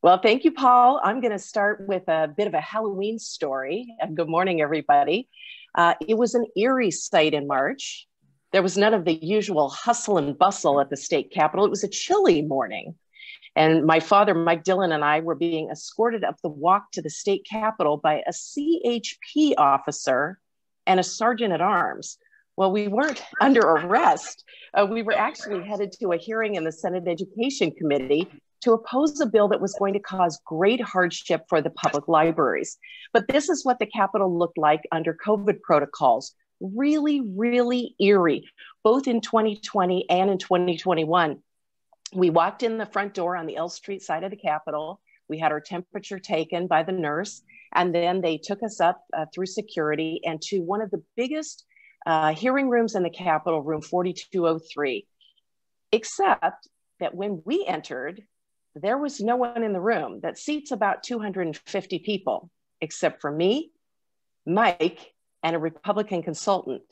Well, thank you, Paul. I'm going to start with a bit of a Halloween story. And good morning, everybody. Uh, it was an eerie sight in March. There was none of the usual hustle and bustle at the state capitol. It was a chilly morning. And my father, Mike Dillon, and I were being escorted up the walk to the state capitol by a CHP officer and a sergeant at arms. Well, we weren't under arrest. Uh, we were actually headed to a hearing in the Senate Education Committee to oppose a bill that was going to cause great hardship for the public libraries. But this is what the Capitol looked like under COVID protocols really, really eerie, both in 2020 and in 2021. We walked in the front door on the L Street side of the Capitol. We had our temperature taken by the nurse, and then they took us up uh, through security and to one of the biggest uh, hearing rooms in the Capitol, room 4203. Except that when we entered, there was no one in the room that seats about 250 people, except for me, Mike, and a Republican consultant.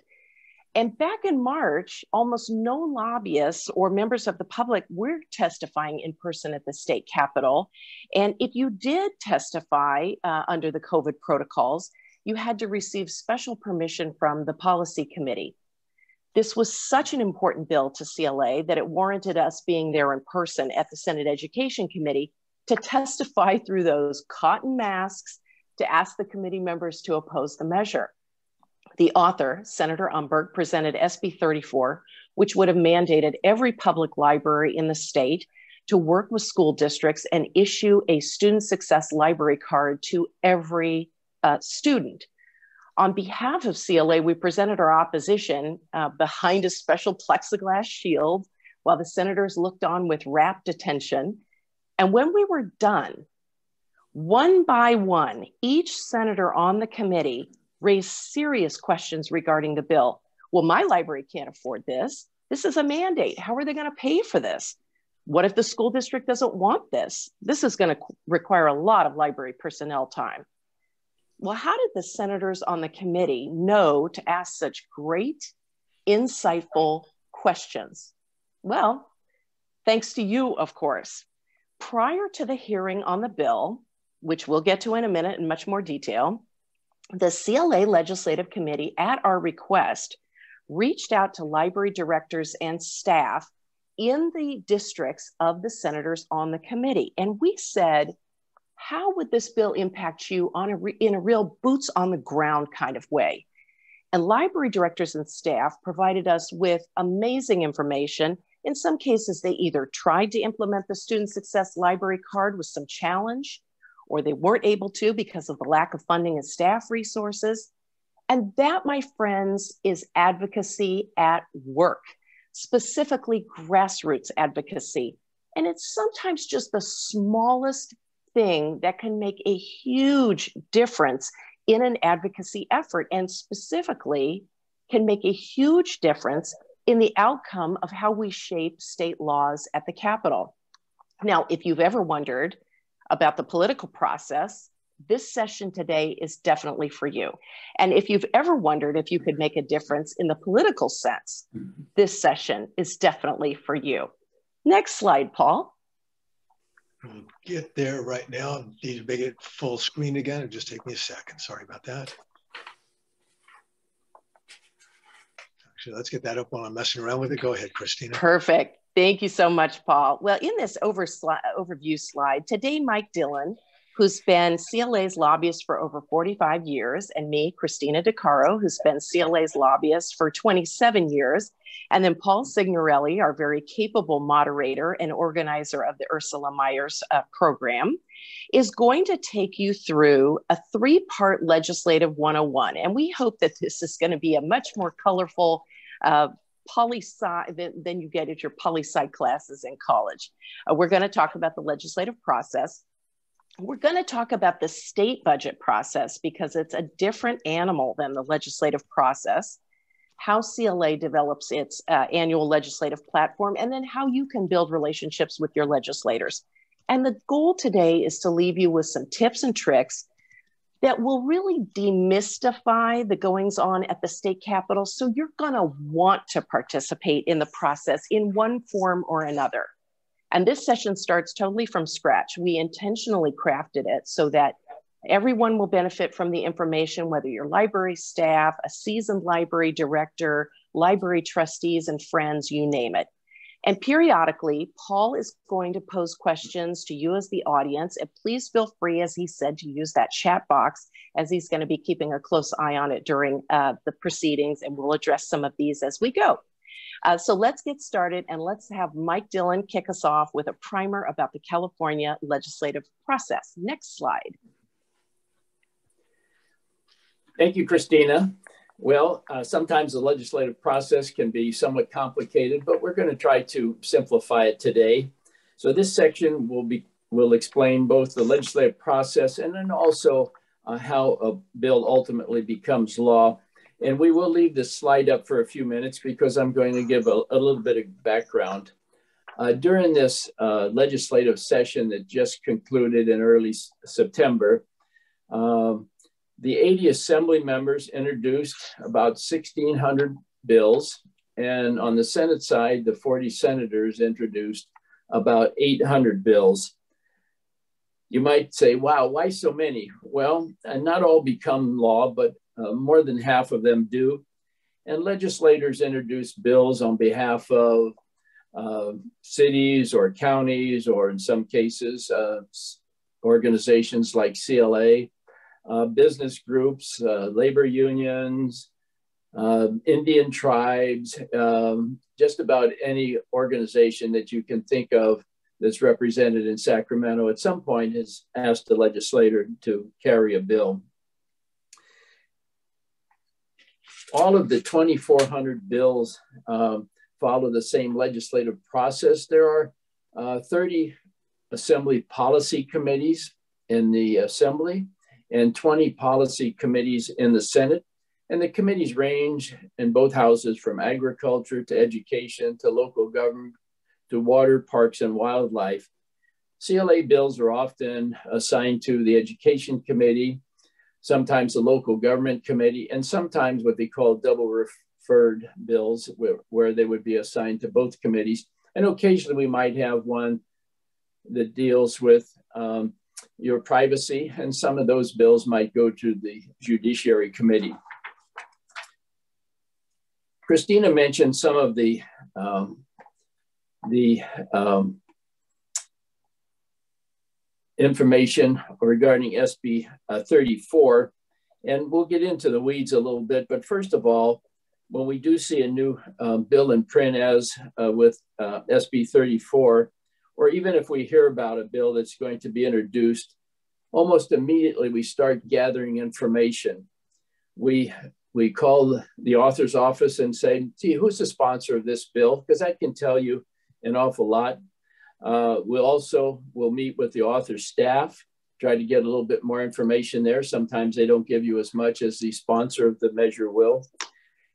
And back in March, almost no lobbyists or members of the public were testifying in person at the state capitol. And if you did testify uh, under the COVID protocols, you had to receive special permission from the policy committee. This was such an important bill to CLA that it warranted us being there in person at the Senate Education Committee to testify through those cotton masks to ask the committee members to oppose the measure. The author, Senator Umberg, presented SB 34, which would have mandated every public library in the state to work with school districts and issue a student success library card to every uh, student on behalf of CLA, we presented our opposition uh, behind a special plexiglass shield while the senators looked on with rapt attention. And when we were done, one by one, each senator on the committee raised serious questions regarding the bill. Well, my library can't afford this. This is a mandate. How are they going to pay for this? What if the school district doesn't want this? This is going to require a lot of library personnel time well, how did the senators on the committee know to ask such great, insightful questions? Well, thanks to you, of course. Prior to the hearing on the bill, which we'll get to in a minute in much more detail, the CLA Legislative Committee, at our request, reached out to library directors and staff in the districts of the senators on the committee. And we said, how would this bill impact you on a re- in a real boots on the ground kind of way? And library directors and staff provided us with amazing information. In some cases, they either tried to implement the Student Success Library Card with some challenge, or they weren't able to because of the lack of funding and staff resources. And that, my friends, is advocacy at work, specifically grassroots advocacy. And it's sometimes just the smallest thing that can make a huge difference in an advocacy effort and specifically can make a huge difference in the outcome of how we shape state laws at the Capitol. Now, if you've ever wondered about the political process, this session today is definitely for you. And if you've ever wondered if you could make a difference in the political sense, mm-hmm. this session is definitely for you. Next slide, Paul. We'll get there right now. Need to make it full screen again. It'll just take me a second. Sorry about that. Actually, let's get that up while I'm messing around with it. Go ahead, Christina. Perfect. Thank you so much, Paul. Well, in this over sli overview slide, today Mike Dillon who's been CLA's lobbyist for over 45 years, and me, Christina DiCaro, who's been CLA's lobbyist for 27 years. And then Paul Signorelli, our very capable moderator and organizer of the Ursula Meyer's uh, program, is going to take you through a three part legislative 101. And we hope that this is going to be a much more colorful uh, poli sci than, you get at your poli sci classes in college. Uh, we're going to talk about the legislative process. We're going to talk about the state budget process because it's a different animal than the legislative process, how CLA develops its uh, annual legislative platform, and then how you can build relationships with your legislators. And the goal today is to leave you with some tips and tricks that will really demystify the goings on at the state capitol. So you're going to want to participate in the process in one form or another. And this session starts totally from scratch. We intentionally crafted it so that everyone will benefit from the information, whether you're library staff, a seasoned library director, library trustees and friends, you name it. And periodically, Paul is going to pose questions to you as the audience. And please feel free, as he said, to use that chat box as he's going to be keeping a close eye on it during uh, the proceedings. And we'll address some of these as we go. Uh, so let's get started and let's have Mike Dillon kick us off with a primer about the California legislative process. Next slide. Thank you, Christina. Well, uh, sometimes the legislative process can be somewhat complicated, but we're going to try to simplify it today. So this section will be will explain both the legislative process and then also uh, how a bill ultimately becomes law. And we will leave this slide up for a few minutes because I'm going to give a, a little bit of background. Uh, during this uh, legislative session that just concluded in early September, um, the 80 assembly members introduced about 1,600 bills. And on the Senate side, the 40 senators introduced about 800 bills. You might say, wow, why so many? Well, not all become law, but uh, more than half of them do. And legislators introduce bills on behalf of uh, cities or counties, or in some cases, uh, organizations like CLA uh, business groups, uh, labor unions, Indian tribes, um, just about any organization that you can think of that's represented in Sacramento at some point has asked the legislator to carry a bill. All of the 2,400 bills um, follow the same legislative process. There are uh, 30 assembly policy committees in the assembly and 20 policy committees in the Senate. And the committees range in both houses from agriculture to education to local government to water, parks, and wildlife. CLA bills are often assigned to the Education Committee, sometimes the Local Government Committee, and sometimes what they call double referred bills, where, where they would be assigned to both committees. And occasionally we might have one that deals with um, your privacy, and some of those bills might go to the Judiciary Committee. Christina mentioned some of the um, the um, information regarding SB uh, 34, and we'll get into the weeds a little bit. But first of all, when we do see a new um, bill in print as uh, with uh, SB 34, or even if we hear about a bill that's going to be introduced, almost immediately we start gathering information. We we call the author's office and say, "See, who's the sponsor of this bill?" Because that can tell you an awful lot. Uh, we'll also we'll meet with the author's staff, try to get a little bit more information there. Sometimes they don't give you as much as the sponsor of the measure will.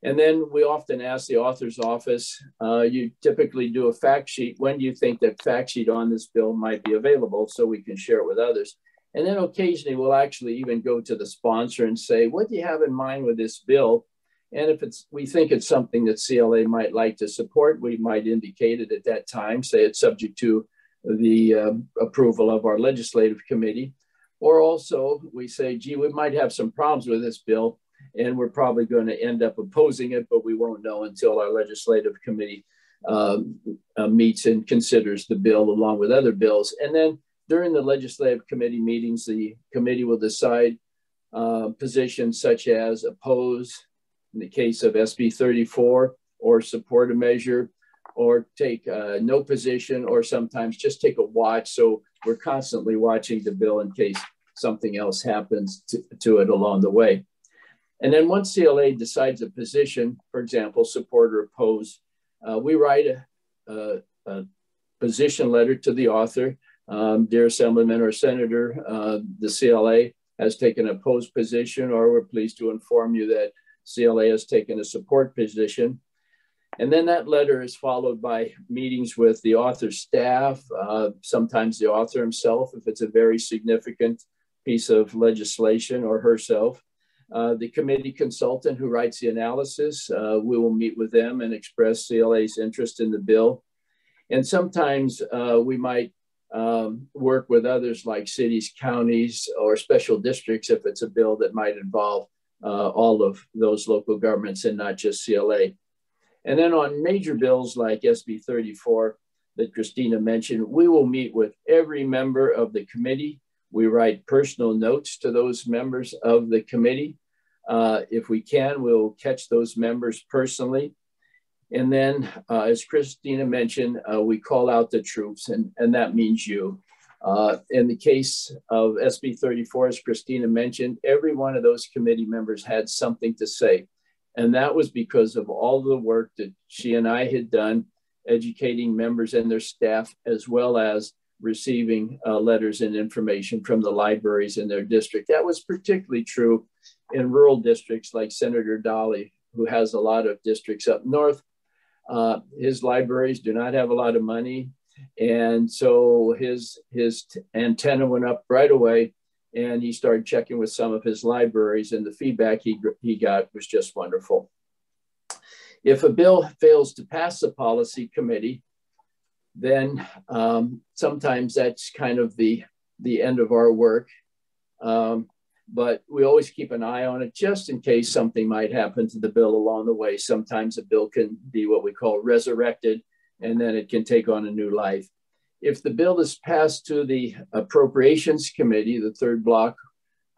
And then we often ask the author's office, uh, you typically do a fact sheet. When do you think that fact sheet on this bill might be available so we can share it with others? And then occasionally we'll actually even go to the sponsor and say, what do you have in mind with this bill? And if it's we think it's something that CLA might like to support, we might indicate it at that time, say it's subject to the uh, approval of our legislative committee. Or also we say, gee, we might have some problems with this bill and we're probably going to end up opposing it, but we won't know until our legislative committee um, uh, meets and considers the bill along with other bills. And then during the legislative committee meetings, the committee will decide uh, positions such as oppose in the case of SB 34 or support a measure or take uh, no position or sometimes just take a watch. So we're constantly watching the bill in case something else happens to, to it along the way. And then once CLA decides a position, for example, support or oppose, uh, we write a, a, a, position letter to the author. Um, Dear Assemblyman or Senator, uh, the CLA has taken a opposed position, or we're pleased to inform you that CLA has taken a support position. And then that letter is followed by meetings with the author's staff, uh, sometimes the author himself, if it's a very significant piece of legislation, or herself. Uh, the committee consultant who writes the analysis, uh, we will meet with them and express CLA's interest in the bill. And sometimes uh, we might um, work with others like cities, counties, or special districts if it's a bill that might involve uh, all of those local governments and not just CLA. And then on major bills like SB 34 that Christina mentioned, we will meet with every member of the committee. We write personal notes to those members of the committee. Uh, if we can, we'll catch those members personally. And then, uh, as Christina mentioned, uh, we call out the troops, and, and that means you. Uh, in the case of SB 34, as Christina mentioned, every one of those committee members had something to say. And that was because of all the work that she and I had done educating members and their staff, as well as receiving uh, letters and information from the libraries in their district. That was particularly true in rural districts like Senator Dahle, who has a lot of districts up north. Uh, his libraries do not have a lot of money. And so his, his antenna went up right away and he started checking with some of his libraries and the feedback he, he got was just wonderful. If a bill fails to pass the policy committee, then um, sometimes that's kind of the, the end of our work. Um, but we always keep an eye on it just in case something might happen to the bill along the way. Sometimes a bill can be what we call resurrected, and then it can take on a new life. If the bill is passed to the Appropriations Committee, the third block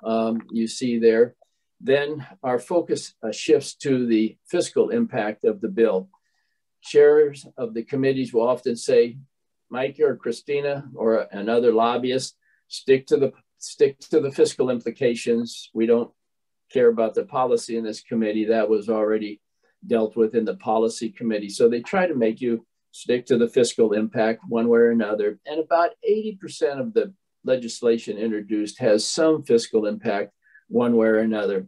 um, you see there, then our focus uh, shifts to the fiscal impact of the bill. Chairs of the committees will often say, Mike or Christina or another lobbyist, stick to the stick to the fiscal implications. We don't care about the policy in this committee. That was already dealt with in the policy committee. So they try to make you stick to the fiscal impact one way or another. And about 80% of the legislation introduced has some fiscal impact one way or another.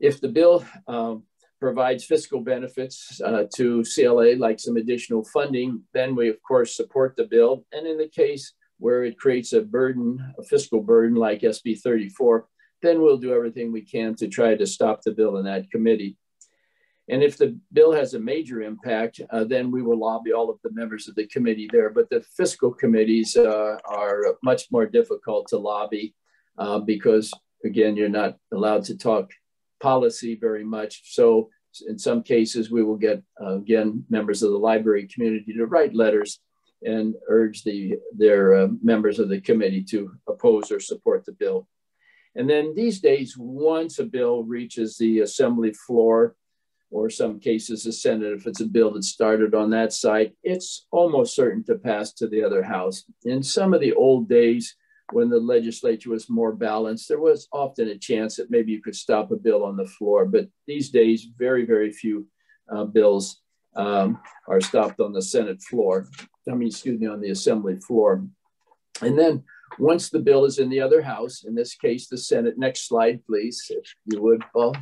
If the bill um, provides fiscal benefits uh, to CLA, like some additional funding, then we of course support the bill. And in the case where it creates a burden, a fiscal burden like SB 34, then we'll do everything we can to try to stop the bill in that committee. And if the bill has a major impact, uh, then we will lobby all of the members of the committee there. But the fiscal committees uh, are much more difficult to lobby uh, because, again, you're not allowed to talk policy very much. So in some cases, we will get, uh, again, members of the library community to write letters and urge the, their uh, members of the committee to oppose or support the bill. And then these days, once a bill reaches the assembly floor, or some cases the Senate, if it's a bill that started on that side, it's almost certain to pass to the other house. In some of the old days, when the legislature was more balanced, there was often a chance that maybe you could stop a bill on the floor. But these days, very, very few uh, bills um, are stopped on the Senate floor. I mean, excuse me, on the Assembly floor. And then once the bill is in the other house, in this case, the Senate, next slide, please, if you would, Paul.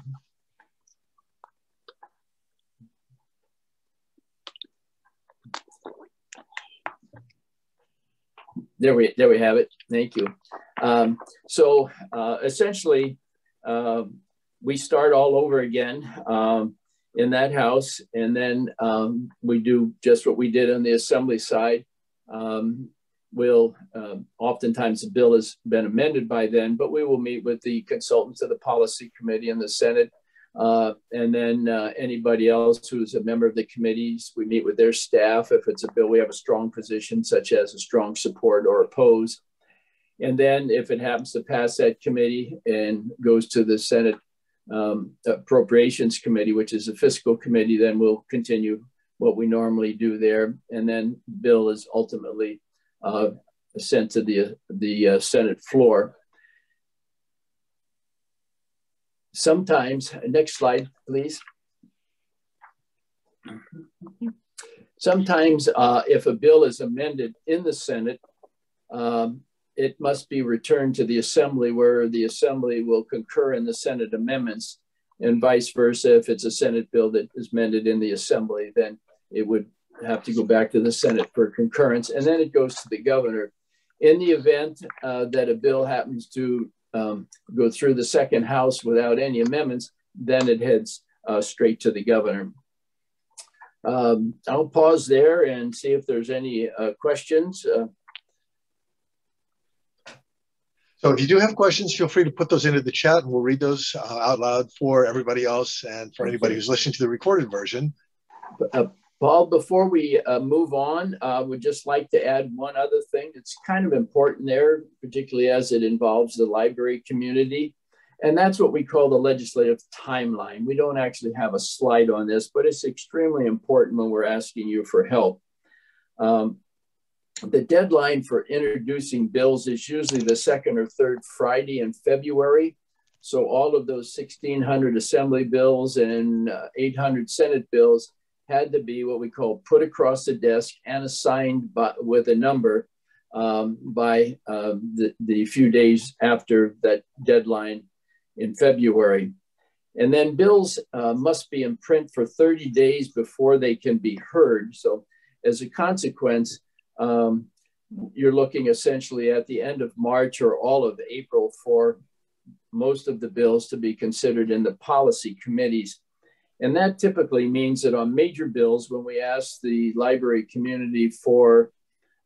There we there we have it. Thank you. Um, so uh, essentially, uh, we start all over again um, in that house, and then um, we do just what we did on the assembly side. Um, we'll uh, oftentimes the bill has been amended by then, but we will meet with the consultants of the policy committee and the Senate uh, and then uh, anybody else who's a member of the committees, we meet with their staff. If it's a bill, we have a strong position, such as a strong support or oppose. And then if it happens to pass that committee and goes to the Senate um, Appropriations Committee, which is a fiscal committee, then we'll continue what we normally do there. And then bill is ultimately uh, sent to the, the uh, Senate floor. Sometimes, next slide, please. Sometimes uh, if a bill is amended in the Senate, um, it must be returned to the Assembly where the Assembly will concur in the Senate amendments and vice versa. If it's a Senate bill that is amended in the Assembly, then it would have to go back to the Senate for concurrence and then it goes to the governor. In the event uh, that a bill happens to um, go through the second house without any amendments, then it heads uh, straight to the governor. um, I'll pause there and see if there's any uh, questions. Uh, so if you do have questions, feel free to put those into the chat and we'll read those uh, out loud for everybody else and for anybody who's listening to the recorded version. Uh, Paul, before we uh, move on, I would just like to add one other thing that's kind of important there, particularly as it involves the library community. And that's what we call the legislative timeline. We don't actually have a slide on this, but it's extremely important when we're asking you for help. Um, the deadline for introducing bills is usually the second or third Friday in February. So all of those 1,600 assembly bills and uh, 800 Senate bills had to be what we call put across the desk and assigned by, with a number um, by uh, the, the few days after that deadline in February. And then bills uh, must be in print for 30 days before they can be heard. So, as a consequence, um, you're looking essentially at the end of March or all of April for most of the bills to be considered in the policy committees. And that typically means that on major bills, when we ask the library community for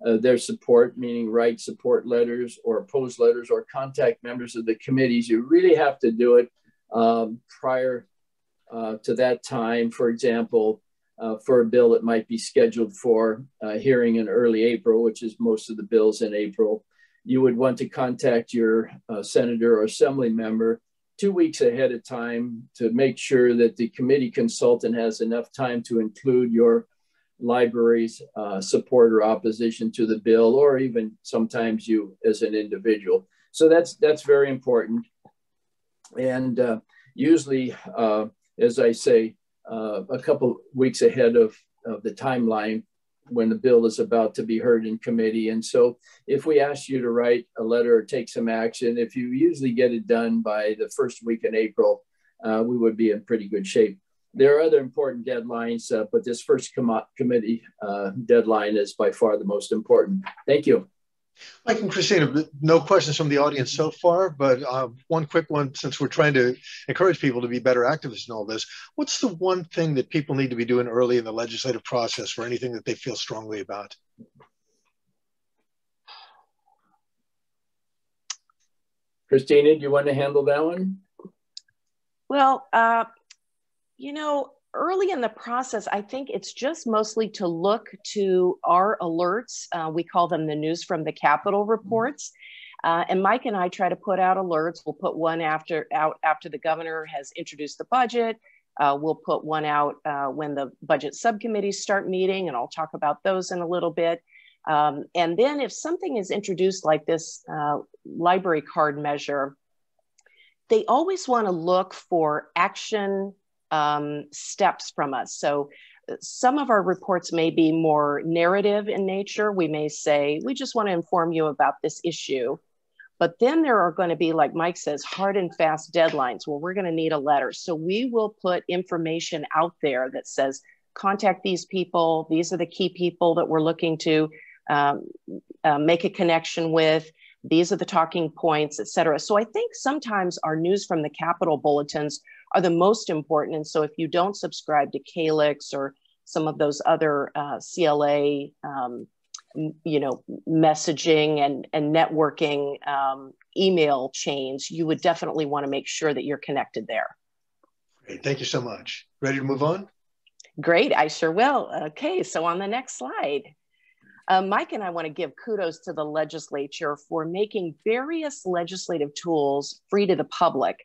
uh, their support, meaning write support letters or oppose letters or contact members of the committees. You really have to do it um, prior uh, to that time. For example, uh, for a bill that might be scheduled for hearing in early April, which is most of the bills in April, you would want to contact your uh, senator or assembly member two weeks ahead of time to make sure that the committee consultant has enough time to include your library's uh, support or opposition to the bill, or even sometimes you as an individual. So that's that's very important. And uh, usually, uh, as I say, uh, a couple weeks ahead of, of the timeline when the bill is about to be heard in committee. And so if we ask you to write a letter or take some action, if you usually get it done by the first week in April, uh, we would be in pretty good shape. There are other important deadlines, uh, but this first com committee uh, deadline is by far the most important. Thank you. Mike and Christina, no questions from the audience so far, but uh, one quick one since we're trying to encourage people to be better activists in all this. What's the one thing that people need to be doing early in the legislative process for anything that they feel strongly about? Christina, do you want to handle that one? Well, uh, you know, early in the process, I think it's just mostly to look to our alerts. Uh, we call them the news from the Capitol reports. Uh, and Mike and I try to put out alerts. We'll put one after out after the governor has introduced the budget. Uh, we'll put one out uh, when the budget subcommittees start meeting, and I'll talk about those in a little bit. Um, and then if something is introduced like this uh, library card measure, they always want to look for action um, steps from us. So uh, some of our reports may be more narrative in nature. We may say, we just want to inform you about this issue. But then there are going to be, like Mike says, hard and fast deadlines. Well, we're going to need a letter. So we will put information out there that says, contact these people. These are the key people that we're looking to um, uh, make a connection with. These are the talking points, et cetera. So I think sometimes our news from the Capitol bulletins are the most important. And so if you don't subscribe to CALIX or some of those other uh, CLA, um, you know, messaging and, and networking um, email chains, you would definitely want to make sure that you're connected there. Great, thank you so much. Ready to move on? Great, I sure will. Okay, so on the next slide. Uh, Mike and I want to give kudos to the legislature for making various legislative tools free to the public.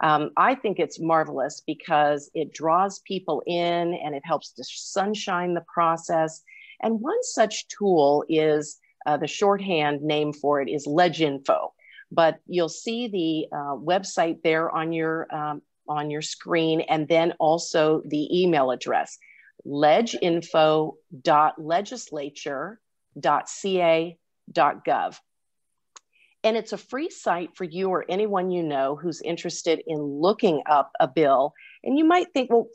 Um, I think it's marvelous because it draws people in and it helps to sunshine the process. And one such tool is uh, the shorthand name for it is LegInfo. But you'll see the uh, website there on your um, on your screen, and then also the email address leginfo.legislature.ca.gov. And it's a free site for you or anyone you know who's interested in looking up a bill. And you might think, well,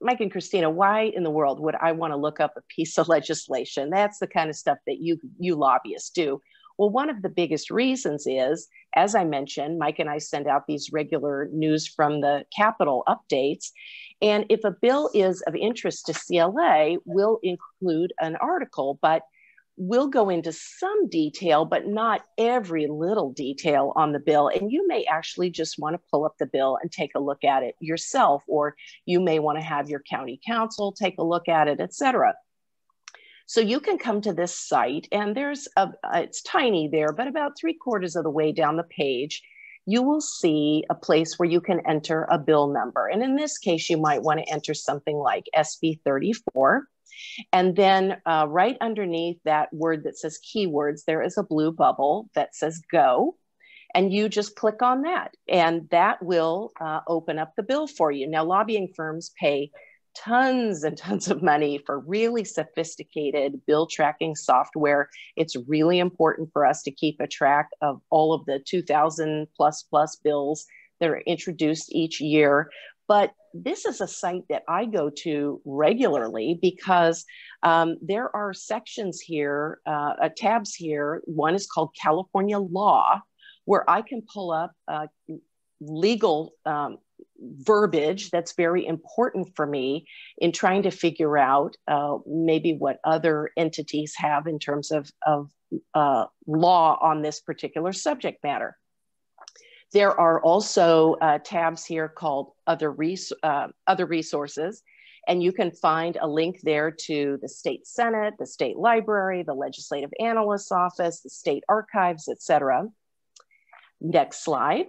Mike and Christina, why in the world would I want to look up a piece of legislation? That's the kind of stuff that you, you lobbyists do. Well, one of the biggest reasons is, as I mentioned, Mike and I send out these regular news from the Capitol updates. And if a bill is of interest to CLA, we'll include an article, but we'll go into some detail, but not every little detail on the bill. And you may actually just want to pull up the bill and take a look at it yourself, or you may want to have your county counsel take a look at it, et cetera. So you can come to this site and there's a, it's tiny there, but about three quarters of the way down the page, you will see a place where you can enter a bill number. And in this case, you might want to enter something like SB 34. And then uh, right underneath that word that says keywords, there is a blue bubble that says go. And you just click on that, and that will uh, open up the bill for you. Now, lobbying firms pay tons and tons of money for really sophisticated bill tracking software. It's really important for us to keep a track of all of the 2000 plus plus bills that are introduced each year. But this is a site that I go to regularly because um, there are sections here, uh, uh, tabs here. One is called California Law, where I can pull up uh, legal um, verbiage that's very important for me in trying to figure out uh, maybe what other entities have in terms of, of uh, law on this particular subject matter. There are also uh, tabs here called other, res uh, other resources, and you can find a link there to the state senate, the state library, the legislative analyst's office, the state archives, etc. Next slide.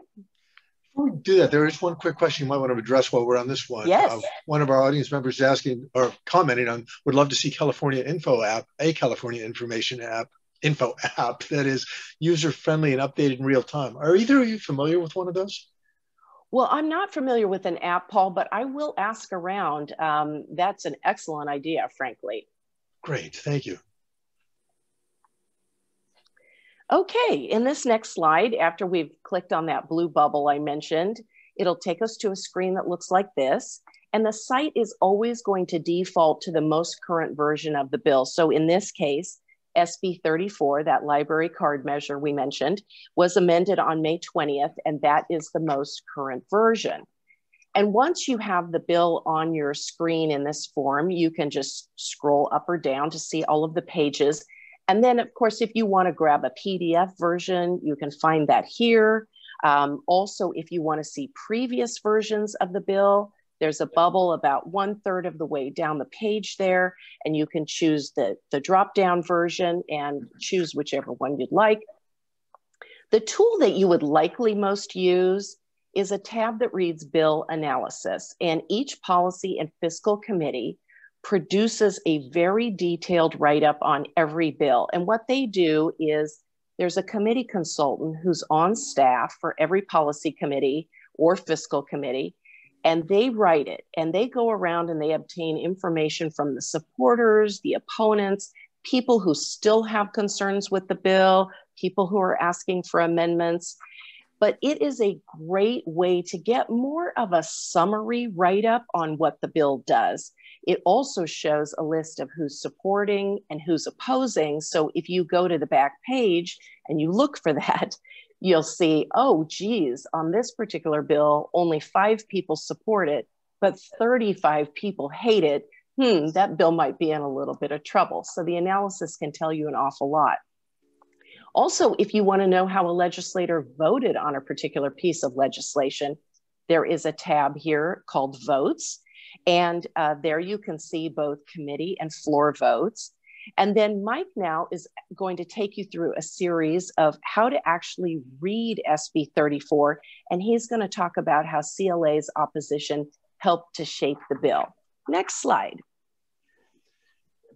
Before we do that, there is one quick question you might want to address while we're on this one. Yes. Uh, one of our audience members is asking or commenting on would love to see California Info app, a California information app, info app that is user friendly and updated in real time. Are either of you familiar with one of those? Well, I'm not familiar with an app, Paul, but I will ask around. Um, that's an excellent idea, frankly. Great, thank you. Okay, in this next slide, after we've clicked on that blue bubble I mentioned, it'll take us to a screen that looks like this. And the site is always going to default to the most current version of the bill. So in this case, SB 34, that library card measure we mentioned, was amended on May 20th, and that is the most current version. And once you have the bill on your screen in this form, you can just scroll up or down to see all of the pages and then, of course, if you want to grab a PDF version, you can find that here. Um, also, if you want to see previous versions of the bill, there's a bubble about one third of the way down the page there, and you can choose the, the drop down version and mm-hmm. choose whichever one you'd like. The tool that you would likely most use is a tab that reads bill analysis, and each policy and fiscal committee produces a very detailed write up on every bill. And what they do is there's a committee consultant who's on staff for every policy committee or fiscal committee, and they write it and they go around and they obtain information from the supporters, the opponents, people who still have concerns with the bill, people who are asking for amendments. But it is a great way to get more of a summary write up on what the bill does. It also shows a list of who's supporting and who's opposing. So if you go to the back page and you look for that, you'll see, oh, geez, on this particular bill, only five people support it, but 35 people hate it. Hmm, that bill might be in a little bit of trouble. So the analysis can tell you an awful lot. Also, if you want to know how a legislator voted on a particular piece of legislation, there is a tab here called Votes. And uh, there you can see both committee and floor votes. And then Mike now is going to take you through a series of how to actually read SB 34. And he's going to talk about how CLA's opposition helped to shape the bill. Next slide.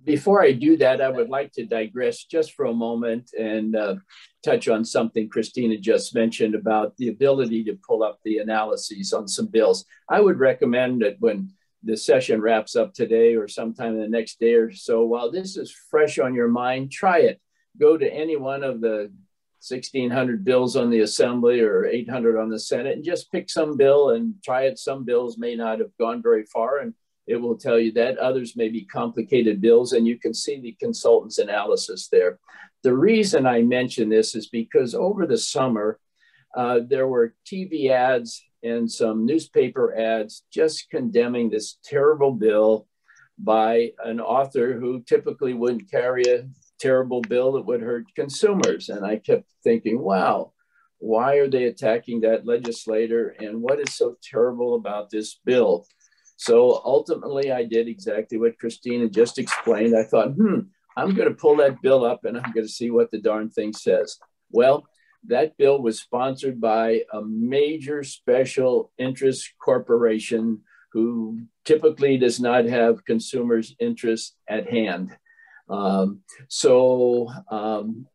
Before I do that, I would like to digress just for a moment and uh, touch on something Christina just mentioned about the ability to pull up the analyses on some bills. I would recommend that when the session wraps up today or sometime in the next day or so, while this is fresh on your mind, try it. Go to any one of the 1600 bills on the assembly or 800 on the senate and just pick some bill and try it. Some bills may not have gone very far and it will tell you that. Others may be complicated bills and you can see the consultant's analysis there. The reason I mention this is because over the summer, uh, there were TV ads and some newspaper ads just condemning this terrible bill by an author who typically wouldn't carry a terrible bill that would hurt consumers. And I kept thinking, wow, why are they attacking that legislator? And what is so terrible about this bill? So ultimately, I did exactly what Christina just explained. I thought, hmm, I'm going to pull that bill up and I'm going to see what the darn thing says. Well, that bill was sponsored by a major special interest corporation who typically does not have consumers' interests at hand. Um, so um,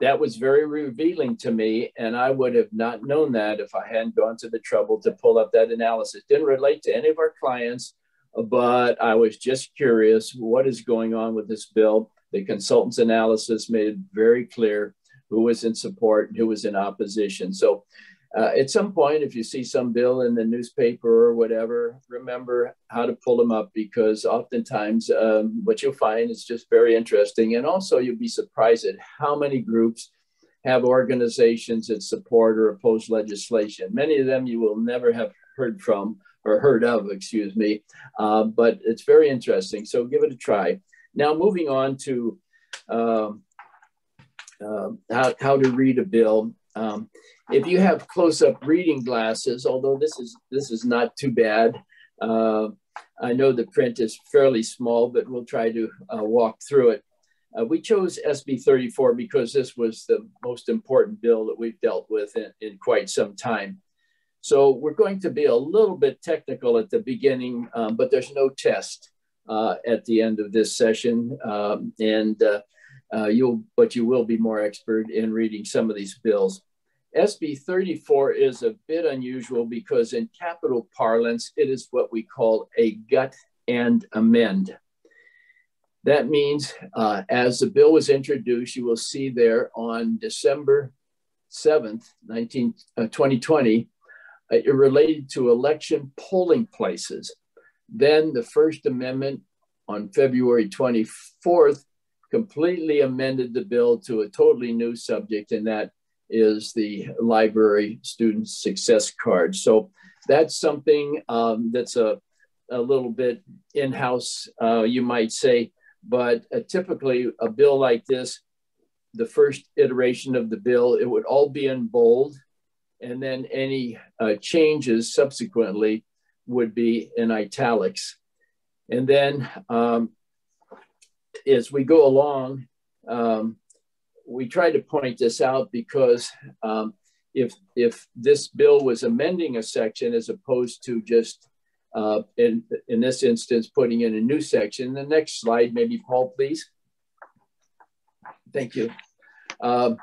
that was very revealing to me, and I would have not known that if I hadn't gone to the trouble to pull up that analysis. Didn't relate to any of our clients, but I was just curious what is going on with this bill. The consultant's analysis made it very clear who was in support and who was in opposition. So uh, at some point, if you see some bill in the newspaper or whatever, remember how to pull them up because oftentimes um, what you'll find is just very interesting. And also, you'll be surprised at how many groups have organizations that support or oppose legislation. Many of them you will never have heard from or heard of, excuse me, uh, but it's very interesting. So give it a try. Now, moving on to um, uh, how, how to read a bill. Um, if you have close-up reading glasses, although this is this is not too bad, uh, I know the print is fairly small, but we'll try to uh, walk through it. Uh, we chose SB 34 because this was the most important bill that we've dealt with in, in quite some time. So we're going to be a little bit technical at the beginning, um, but there's no test uh, at the end of this session. Um, and uh, uh, you'll, but you will be more expert in reading some of these bills. SB 34 is a bit unusual because in Capitol parlance, it is what we call a gut and amend. That means uh, as the bill was introduced, you will see there on December 7th, 19, uh, 2020, uh, it related to election polling places. Then the First Amendment on February 24th completely amended the bill to a totally new subject, and that is the library student success card. So that's something um, that's a, a little bit in-house, uh, you might say, but uh, typically a bill like this, the first iteration of the bill, it would all be in bold, and then any uh, changes subsequently would be in italics. And then um, as we go along, um, we try to point this out because um, if if this bill was amending a section as opposed to just uh, in in this instance putting in a new section, the next slide, maybe Paul, please. Thank you. Um,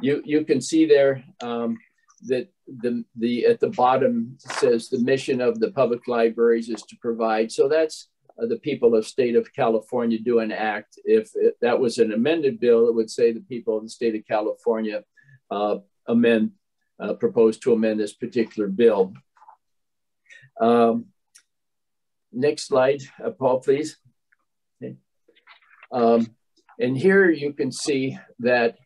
you you can see there um, that the the at the bottom says the mission of the public libraries is to provide. So that's the people of state of California do an act. If that was an amended bill, it would say the people of the state of California uh, amend, uh, propose to amend this particular bill. Um, next slide, uh, Paul, please. Okay. Um, and here you can see that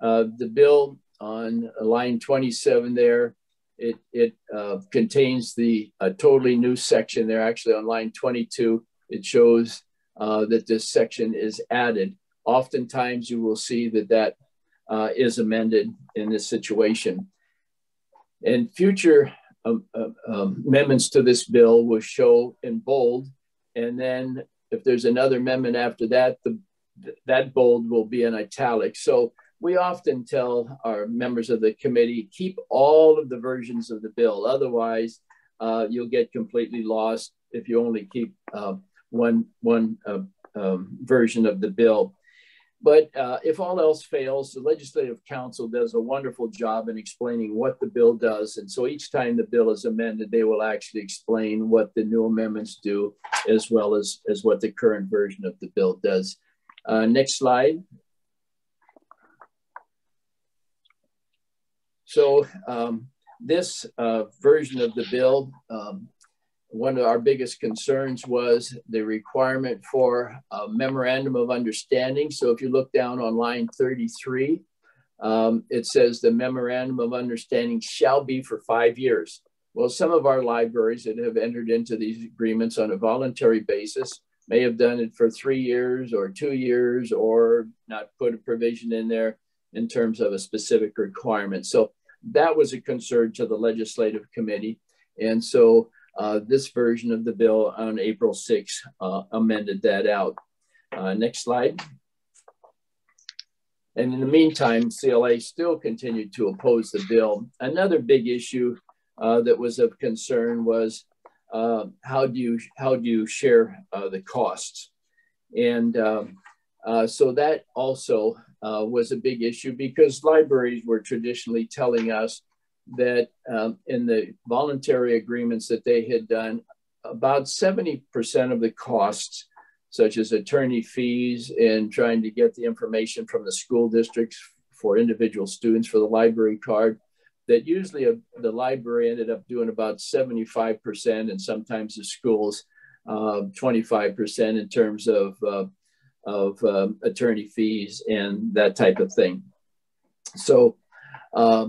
uh, the bill on line 27 there it, it uh, contains the totally new section there, actually on line 22. It shows uh, that this section is added. Oftentimes you will see that that uh, is amended in this situation. And future um, uh, um, amendments to this bill will show in bold. And then if there's another amendment after that, the, that bold will be in italic. So we often tell our members of the committee, keep all of the versions of the bill. Otherwise, uh, you'll get completely lost if you only keep uh, one, one uh, um, version of the bill. But uh, if all else fails, the Legislative Counsel does a wonderful job in explaining what the bill does. And so each time the bill is amended, they will actually explain what the new amendments do, as well as, as what the current version of the bill does. Uh, next slide. So um, this uh, version of the bill um, one of our biggest concerns was the requirement for a memorandum of understanding. So if you look down on line 33, um, it says the memorandum of understanding shall be for five years. Well, some of our libraries that have entered into these agreements on a voluntary basis may have done it for three years or two years or not put a provision in there in terms of a specific requirement. So that was a concern to the legislative committee. And so uh, this version of the bill on April 6 uh, amended that out. Uh, next slide. And in the meantime, CLA still continued to oppose the bill. Another big issue uh, that was of concern was uh, how do you how do you share uh, the costs? And um, so that also was a big issue because libraries were traditionally telling us that um, in the voluntary agreements that they had done, about 70% of the costs, such as attorney fees and trying to get the information from the school districts for individual students for the library card, that usually a, the library ended up doing about 75% and sometimes the schools uh, 25% in terms of, uh, of um, attorney fees and that type of thing. So uh,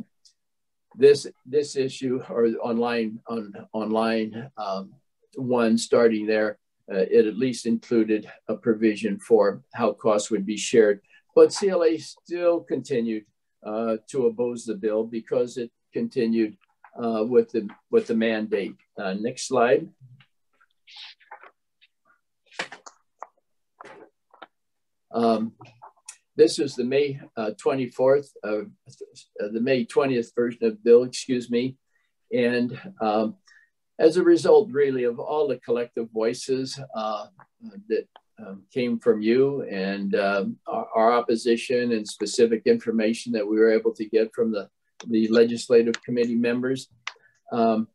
this this issue or online on online um, one starting there uh, it at least included a provision for how costs would be shared. But cla still continued uh, to oppose the bill because it continued uh, with the with the mandate. Uh, next slide. Um, this is the May uh, 24th, uh, the May 20th version of bill, excuse me. And um, as a result, really, of all the collective voices uh, that um, came from you and um, our, our, opposition and specific information that we were able to get from the, the legislative committee members, um,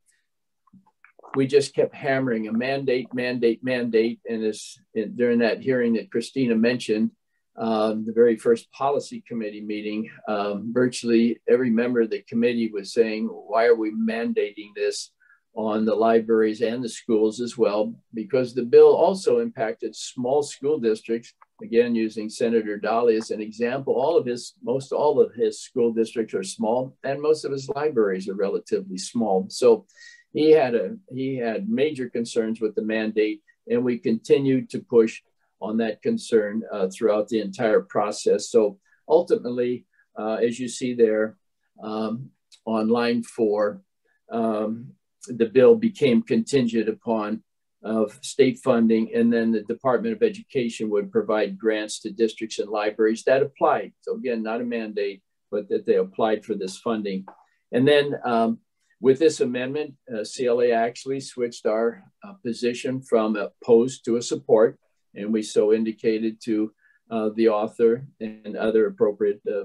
we just kept hammering a mandate, mandate, mandate. And as, during that hearing that Christina mentioned, um, the very first policy committee meeting, um, virtually every member of the committee was saying, why are we mandating this on the libraries and the schools as well? Because the bill also impacted small school districts. Again, using Senator Dahle as an example, all of his, most all of his school districts are small and most of his libraries are relatively small. So he had a, he had major concerns with the mandate and we continued to push on that concern uh, throughout the entire process. So ultimately, uh, as you see there um, on line four, um, the bill became contingent upon of state funding, and then the Department of Education would provide grants to districts and libraries that applied. So again, not a mandate, but that they applied for this funding. And then um, with this amendment, uh, CLA actually switched our uh, position from opposed to a support and we so indicated to uh, the author and other appropriate uh,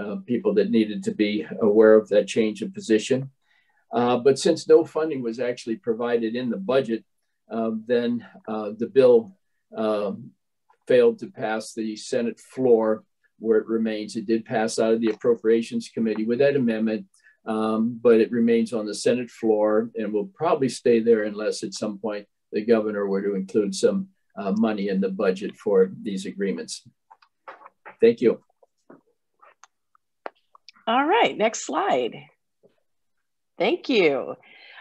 uh, people that needed to be aware of that change of position. Uh, but since no funding was actually provided in the budget, uh, then uh, the bill um, failed to pass the Senate floor where it remains. It did pass out of the Appropriations Committee with that amendment, um, but it remains on the Senate floor and will probably stay there unless at some point the governor were to include some uh, money in the budget for these agreements. Thank you. All right, next slide. Thank you.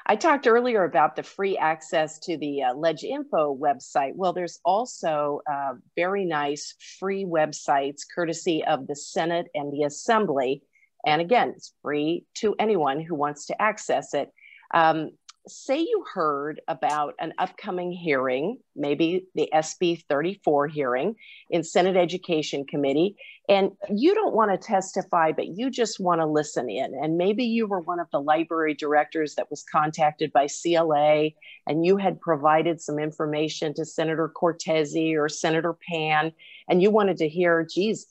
I talked earlier about the free access to the uh, LegInfo website. Well, there's also uh, very nice free websites courtesy of the Senate and the Assembly. And again, it's free to anyone who wants to access it. Um, say you heard about an upcoming hearing, maybe the SB 34 hearing in Senate Education Committee, and you don't want to testify, but you just want to listen in. And maybe you were one of the library directors that was contacted by CLA and you had provided some information to Senator Cortese or Senator Pan, and you wanted to hear, geez,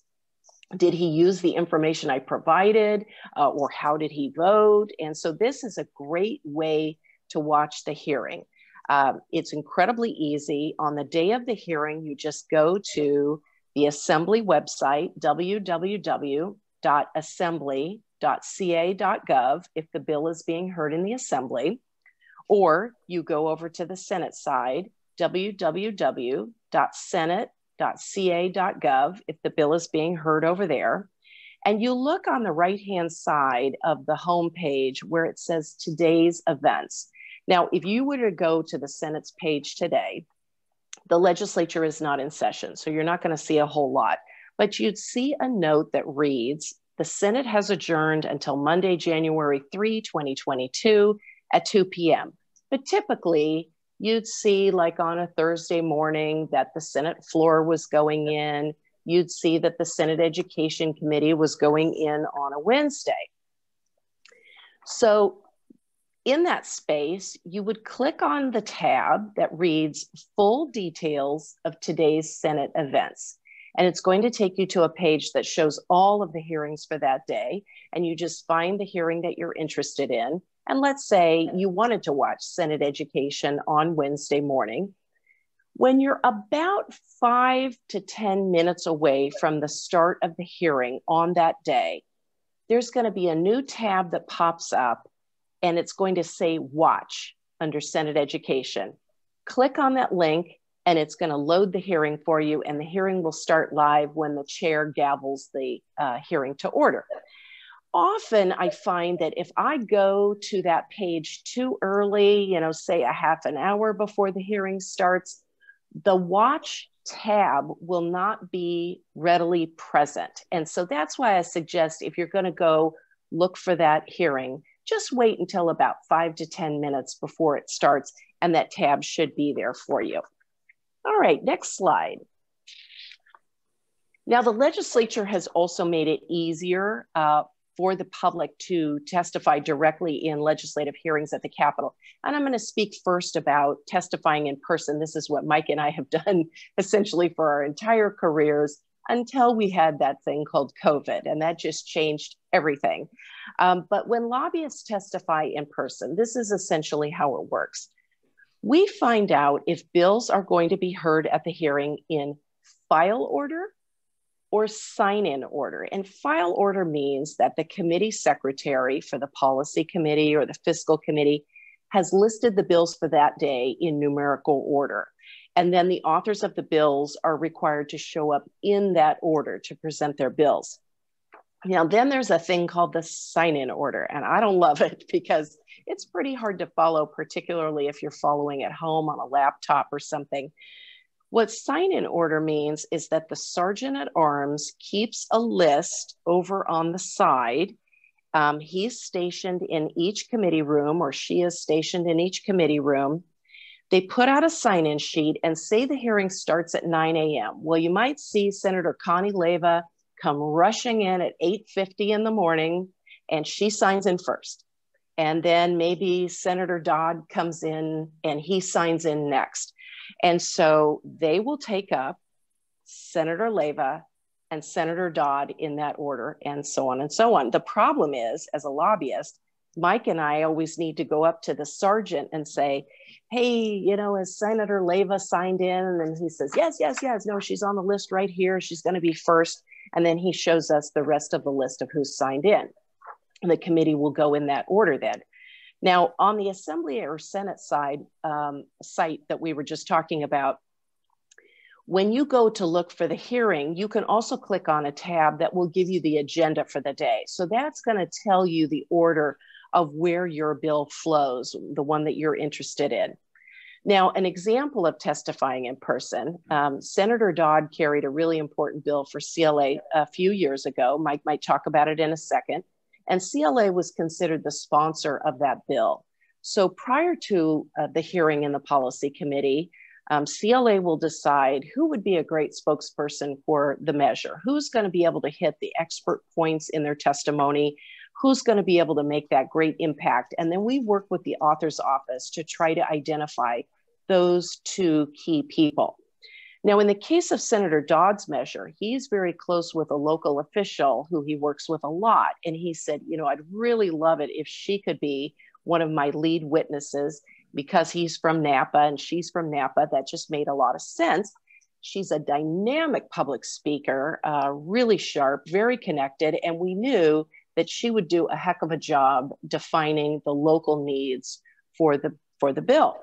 did he use the information I provided uh, or how did he vote? And so this is a great way to watch the hearing. Um, it's incredibly easy. On the day of the hearing, you just go to the Assembly website, www.assembly.ca.gov, if the bill is being heard in the Assembly. Or you go over to the Senate side, www.senate.ca.gov, if the bill is being heard over there. And you look on the right hand side of the home page where it says today's events. Now, if you were to go to the Senate's page today, the legislature is not in session, so you're not going to see a whole lot. But you'd see a note that reads The Senate has adjourned until Monday, January 3, 2022 at 2 p.m. But typically, you'd see, like on a Thursday morning, that the Senate floor was going in. You'd see that the Senate Education Committee was going in on a Wednesday. So in that space, you would click on the tab that reads full details of today's Senate events. And it's going to take you to a page that shows all of the hearings for that day. And you just find the hearing that you're interested in. And let's say you wanted to watch Senate Education on Wednesday morning. When you're about five to 10 minutes away from the start of the hearing on that day, there's going to be a new tab that pops up and it's going to say watch under Senate Education. Click on that link and it's going to load the hearing for you, and the hearing will start live when the chair gavels the uh, hearing to order. Often I find that if I go to that page too early, you know, say a half an hour before the hearing starts, the watch tab will not be readily present. And so that's why I suggest if you're going to go look for that hearing, just wait until about five to 10 minutes before it starts, and that tab should be there for you. All right, next slide. Now, the legislature has also made it easier uh, for the public to testify directly in legislative hearings at the Capitol. And I'm going to speak first about testifying in person. This is what Mike and I have done essentially for our entire careers until we had that thing called COVID, and that just changed everything. Um, but when lobbyists testify in person, this is essentially how it works. We find out if bills are going to be heard at the hearing in file order or sign in order. And file order means that the committee secretary for the policy committee or the fiscal committee has listed the bills for that day in numerical order. And then the authors of the bills are required to show up in that order to present their bills. Now, then there's a thing called the sign in order, and I don't love it because it's pretty hard to follow, particularly if you're following at home on a laptop or something. What sign in order means is that the sergeant at arms keeps a list over on the side. Um, he's stationed in each committee room, or she is stationed in each committee room. They put out a sign in sheet and say the hearing starts at 9 a.m. Well, you might see Senator Connie Leyva come rushing in at 8:50 in the morning and she signs in first. And then maybe Senator Dodd comes in and he signs in next. And so they will take up Senator Leyva and Senator Dodd in that order, and so on and so on. The problem is, as a lobbyist, Mike and I always need to go up to the sergeant and say, hey, you know, is Senator Leyva signed in? And he says, yes, yes, yes. No, she's on the list right here. She's going to be first. And then he shows us the rest of the list of who's signed in. And the committee will go in that order then. Now, on the Assembly or Senate side um, site that we were just talking about, when you go to look for the hearing, you can also click on a tab that will give you the agenda for the day. So that's going to tell you the order of where your bill flows, the one that you're interested in. Now, an example of testifying in person, um, Senator Dodd carried a really important bill for CLA a few years ago. Mike might talk about it in a second. And CLA was considered the sponsor of that bill. So prior to uh, the hearing in the policy committee, um, CLA will decide who would be a great spokesperson for the measure, who's going to be able to hit the expert points in their testimony, who's going to be able to make that great impact. And then we work with the author's office to try to identify those two key people. Now, in the case of Senator Dodd's measure, he's very close with a local official who he works with a lot. And he said, you know, I'd really love it if she could be one of my lead witnesses because he's from Napa and she's from Napa. That just made a lot of sense. She's a dynamic public speaker, uh, really sharp, very connected. And we knew that she would do a heck of a job defining the local needs for the for the bill.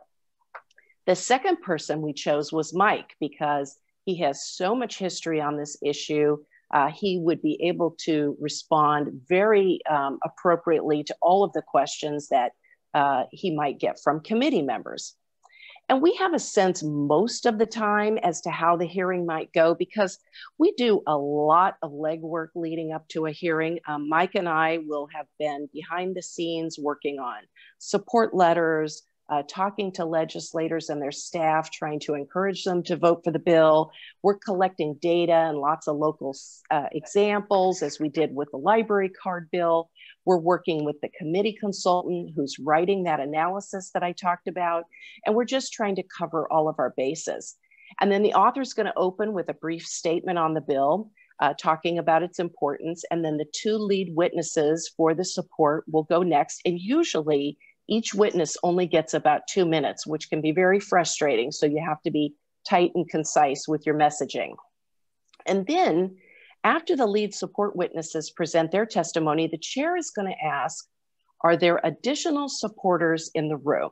The second person we chose was Mike because he has so much history on this issue. Uh, he would be able to respond very um, appropriately to all of the questions that uh, he might get from committee members. And we have a sense most of the time as to how the hearing might go because we do a lot of legwork leading up to a hearing. Um, Mike and I will have been behind the scenes working on support letters, uh, talking to legislators and their staff, trying to encourage them to vote for the bill. We're collecting data and lots of local uh, examples, as we did with the library card bill. We're working with the committee consultant who's writing that analysis that I talked about. And we're just trying to cover all of our bases. And then the author is going to open with a brief statement on the bill. Uh, talking about its importance, and then the two lead witnesses for the support will go next. And usually, each witness only gets about two minutes, which can be very frustrating. So you have to be tight and concise with your messaging. And then after the lead support witnesses present their testimony, the chair is going to ask, are there additional supporters in the room?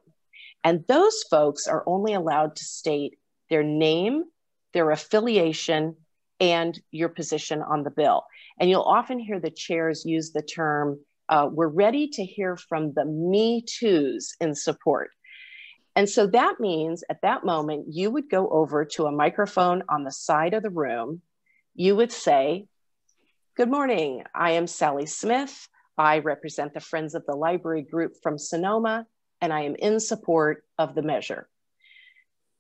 And those folks are only allowed to state their name, their affiliation, and your position on the bill. And you'll often hear the chairs use the term uh, we're ready to hear from the Me Too's in support. And so that means at that moment, you would go over to a microphone on the side of the room. You would say, Good morning, I am Sally Smith. I represent the Friends of the Library group from Sonoma, and I am in support of the measure.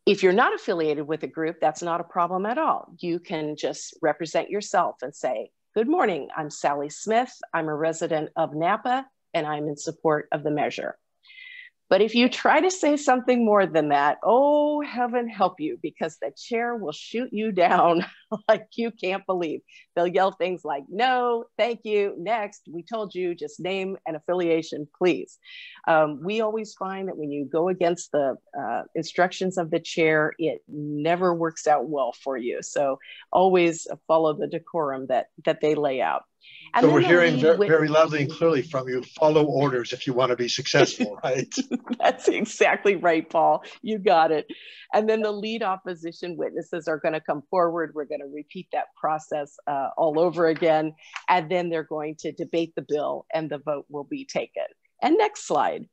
If you're not affiliated with a group, that's not a problem at all. You can just represent yourself and say, Good morning. I'm Sally Smith. I'm a resident of Napa and I'm in support of the measure. But if you try to say something more than that, oh, heaven help you, because the chair will shoot you down like you can't believe. They'll yell things like, no, thank you, next, we told you, just name an affiliation, please. Um, we always find that when you go against the uh, instructions of the chair, it never works out well for you. So always follow the decorum that, that they lay out. And so we're hearing very, with, very loudly and clearly from you follow orders if you want to be successful, right? That's exactly right, Paul. You got it. And then the lead opposition witnesses are going to come forward. We're going to repeat that process uh, all over again. And then they're going to debate the bill and the vote will be taken. And next slide.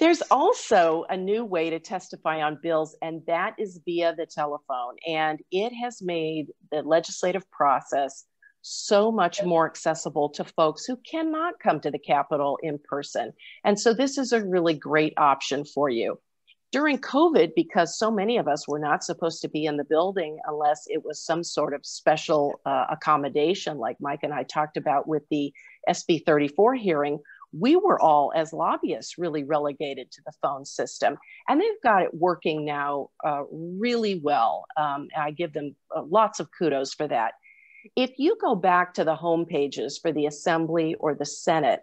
There's also a new way to testify on bills, and that is via the telephone. And it has made the legislative process so much more accessible to folks who cannot come to the Capitol in person. And so this is a really great option for you. During COVID, because so many of us were not supposed to be in the building unless it was some sort of special uh, accommodation, like Mike and I talked about with the SB 34 hearing, we were all, as lobbyists, really relegated to the phone system. And they've got it working now uh, really well. Um, I give them uh, lots of kudos for that. If you go back to the home pages for the Assembly or the Senate,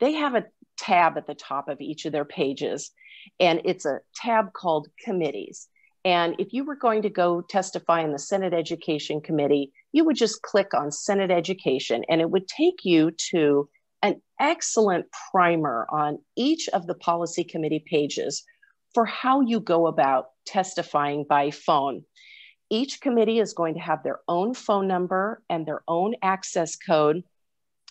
they have a tab at the top of each of their pages, and it's a tab called Committees. And if you were going to go testify in the Senate Education Committee, you would just click on Senate Education, and it would take you to an excellent primer on each of the policy committee pages for how you go about testifying by phone. Each committee is going to have their own phone number and their own access code.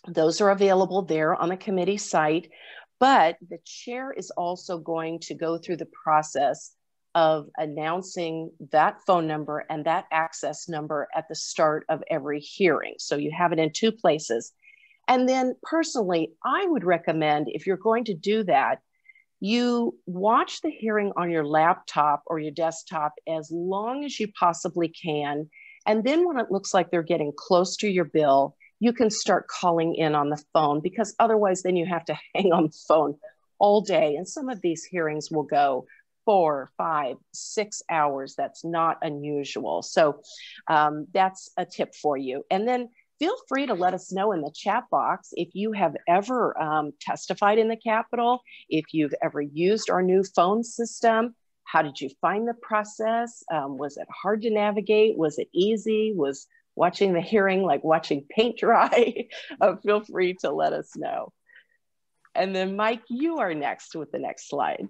Those are available there on the committee site, but the chair is also going to go through the process of announcing that phone number and that access number at the start of every hearing. So you have it in two places. And then personally, I would recommend if you're going to do that, you watch the hearing on your laptop or your desktop as long as you possibly can. And then when it looks like they're getting close to your bill, you can start calling in on the phone because otherwise, then you have to hang on the phone all day. And some of these hearings will go four, five, six hours. That's not unusual. So um, that's a tip for you. And then feel free to let us know in the chat box if you have ever um, testified in the Capitol, if you've ever used our new phone system. How did you find the process? Um, was it hard to navigate? Was it easy? Was watching the hearing like watching paint dry? uh, feel free to let us know. And then Mike, you are next with the next slide.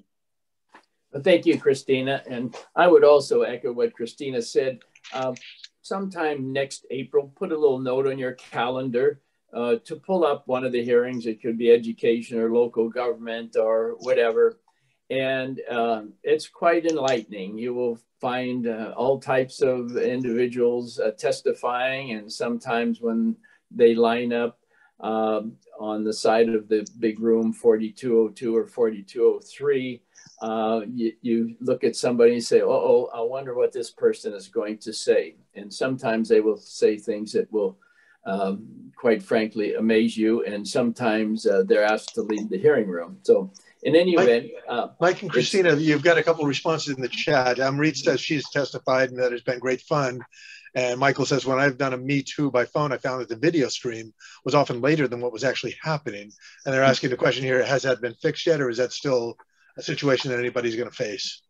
Thank you, Christina. And I would also echo what Christina said. Um, sometime next April, put a little note on your calendar uh, to pull up one of the hearings. It could be education or local government or whatever. And uh, it's quite enlightening. You will find uh, all types of individuals uh, testifying, and sometimes when they line up um, on the side of the big room 4202 or 4203, uh, you, you, look at somebody and say, oh, I wonder what this person is going to say. And sometimes they will say things that will, um, quite frankly, amaze you. And sometimes uh, they're asked to leave the hearing room. So, in any Mike, event, uh, Mike and Christina, you've got a couple of responses in the chat. Amrit says she's testified and that has been great fun. And Michael says, when I've done a Me Too by phone, I found that the video stream was often later than what was actually happening. And they're asking the question here, has that been fixed yet, or is that still a situation that anybody's going to face.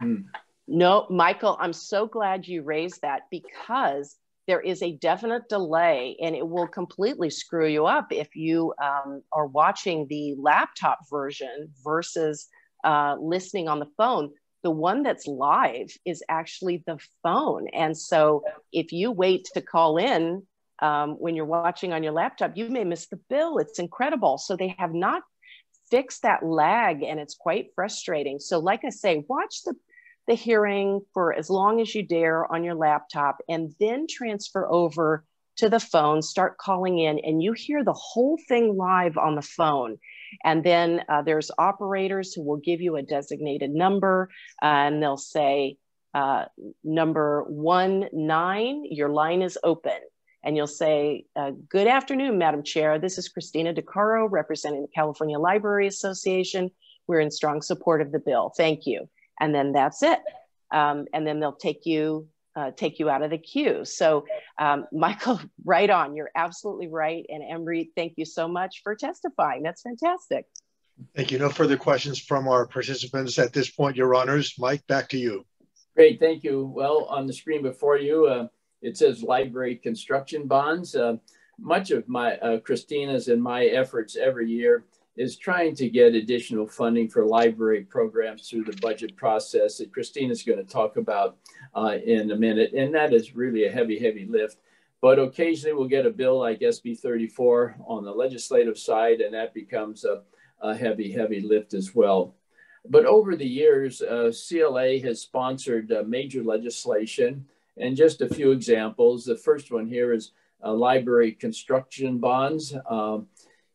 Hmm. No, Michael, I'm so glad you raised that because there is a definite delay and it will completely screw you up if you um, are watching the laptop version versus uh, listening on the phone. The one that's live is actually the phone. And so if you wait to call in um, when you're watching on your laptop, you may miss the bill. It's incredible. So they have not fixed that lag and it's quite frustrating. So like I say, watch the the hearing for as long as you dare on your laptop and then transfer over to the phone, start calling in, and you hear the whole thing live on the phone. And then uh, there's operators who will give you a designated number and they'll say, uh, number one nine, your line is open and you'll say, uh, Good afternoon, Madam Chair. This is Christina DiCaro representing the California Library Association. We're in strong support of the bill. Thank you. And then that's it. Um, and then they'll take you uh, take you out of the queue. So, um, Michael, right on. You're absolutely right. And Emery, thank you so much for testifying. That's fantastic. Thank you. No further questions from our participants at this point, Your Honors. Mike, back to you. Great. Thank you. Well, on the screen before you, uh, it says library construction bonds. Uh, much of my uh, Christina's and my efforts every year is trying to get additional funding for library programs through the budget process that Christina's going to talk about uh, in a minute. And that is really a heavy, heavy lift. But occasionally we'll get a bill like SB 34 on the legislative side, and that becomes a, a heavy, heavy lift as well. But over the years, uh, CLA has sponsored uh, major legislation and just a few examples. The first one here is uh, library construction bonds. Um,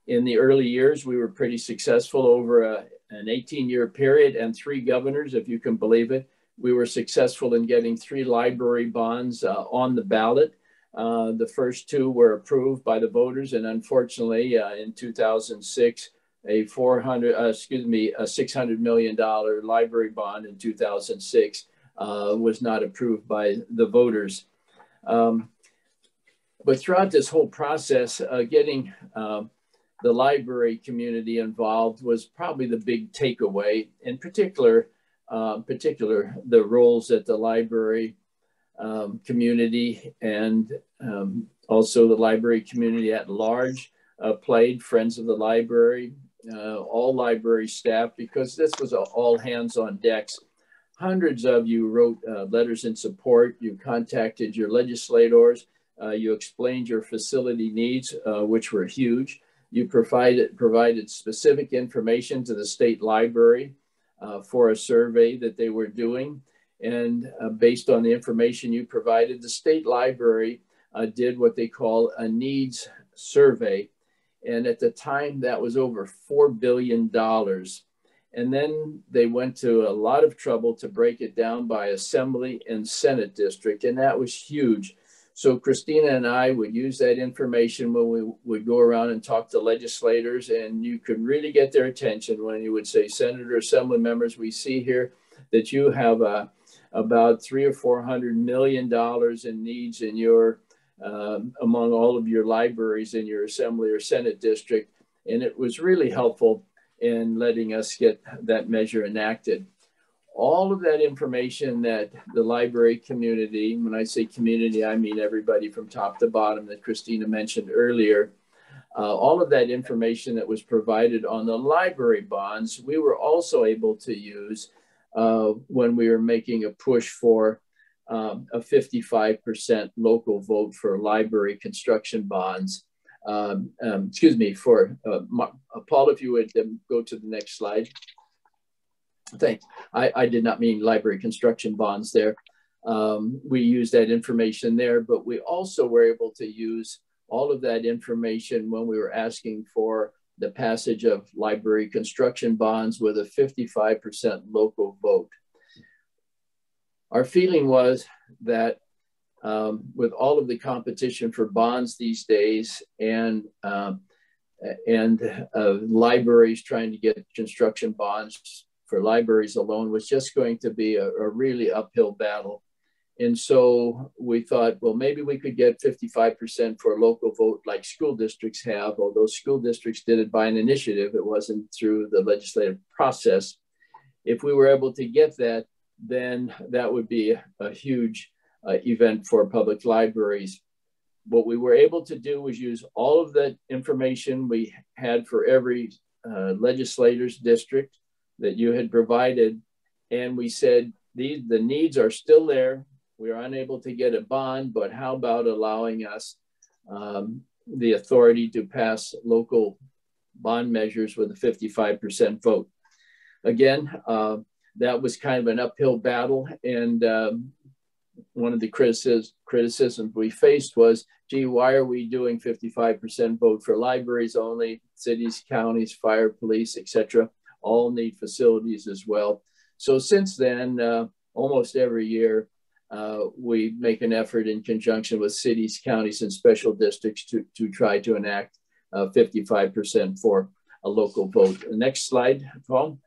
in the early years, we were pretty successful over a, an 18 year period and three governors, if you can believe it. We were successful in getting three library bonds uh, on the ballot. Uh, the first two were approved by the voters, and unfortunately, uh, in 2006, a 400, uh, excuse me, a 600 million dollar library bond in 2006 uh, was not approved by the voters. Um, but throughout this whole process, uh, getting uh, the library community involved was probably the big takeaway. In particular, uh, particular the roles that the library um, community and um, also the library community at large uh, played. Friends of the library, uh, all library staff, because this was all hands on decks hundreds of you wrote uh, letters in support. You contacted your legislators. Uh, you explained your facility needs, uh, which were huge. You provided, provided specific information to the state library uh, for a survey that they were doing. And uh, based on the information you provided, the state library uh, did what they call a needs survey. And at the time, that was over $4 billion and then they went to a lot of trouble to break it down by assembly and Senate district. And that was huge. So Christina and I would use that information when we would go around and talk to legislators, and you could really get their attention when you would say, Senator, Assembly members, we see here that you have uh, about three or four hundred million dollars in needs in your um, among all of your libraries in your Assembly or Senate district, and it was really helpful in letting us get that measure enacted. All of that information that the library community, when I say community, I mean everybody from top to bottom that Christina mentioned earlier, Uh, all of that information that was provided on the library bonds, we were also able to use uh, when we were making a push for um, a 55% local vote for library construction bonds. Um, um, excuse me, for uh, Paul, if you would um, go to the next slide. Thanks. I, I, did not mean library construction bonds there. Um, we used that information there, but we also were able to use all of that information when we were asking for the passage of library construction bonds with a 55% local vote. Our feeling was that um, with all of the competition for bonds these days and um, and uh, libraries trying to get construction bonds for libraries alone was just going to be a, a really uphill battle. And so we thought, well, maybe we could get 55% for a local vote like school districts have, although school districts did it by an initiative, it wasn't through the legislative process. If we were able to get that, then that would be a huge uh, event for public libraries. What we were able to do was use all of that information we had for every uh, legislator's district that you had provided. And we said, these, the needs are still there. We are unable to get a bond, but how about allowing us um, the authority to pass local bond measures with a 55% vote? Again, uh, that was kind of an uphill battle. And um, one of the criticisms we faced was, gee, why are we doing 55% vote for libraries only? Cities, counties, fire, police, etc., all need facilities as well. So since then, uh, almost every year, uh, we make an effort in conjunction with cities, counties, and special districts to, to try to enact 55% uh, for a local vote. Next slide, Paul.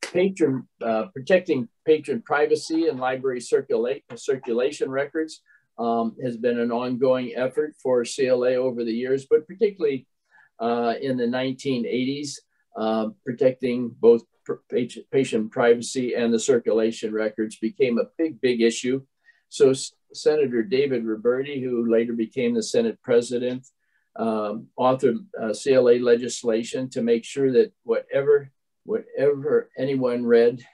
Patron, uh, protecting patron privacy and library circula circulation records um, has been an ongoing effort for CLA over the years, but particularly uh, in the 1980s. Uh, protecting both patient privacy and the circulation records became a big, big issue. So Senator David Roberti, who later became the Senate president, um, authored uh, CLA legislation to make sure that whatever, whatever anyone read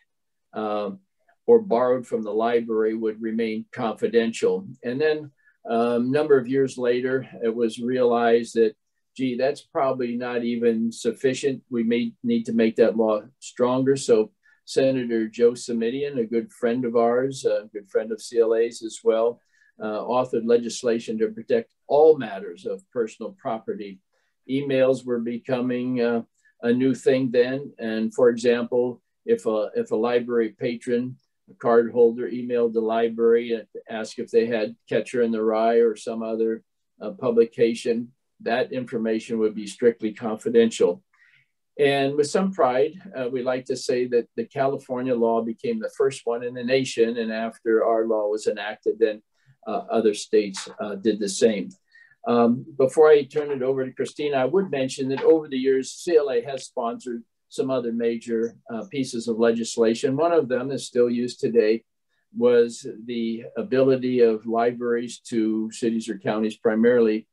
um, or borrowed from the library would remain confidential. And then a um, number of years later, it was realized that gee, that's probably not even sufficient. We may need to make that law stronger. So Senator Joe Simitian, a good friend of ours, a good friend of CLA's as well, uh, authored legislation to protect all matters of personal property. Emails were becoming uh, a new thing then. And for example, if a, if a library patron, a card holder emailed the library and asked if they had Catcher in the Rye or some other uh, publication, that information would be strictly confidential. And with some pride, uh, we like to say that the California law became the first one in the nation. And after our law was enacted, then uh, other states uh, did the same. Um, before I turn it over to Christina, I would mention that over the years, CLA has sponsored some other major uh, pieces of legislation. One of them is still used today was the ability of libraries to cities or counties primarily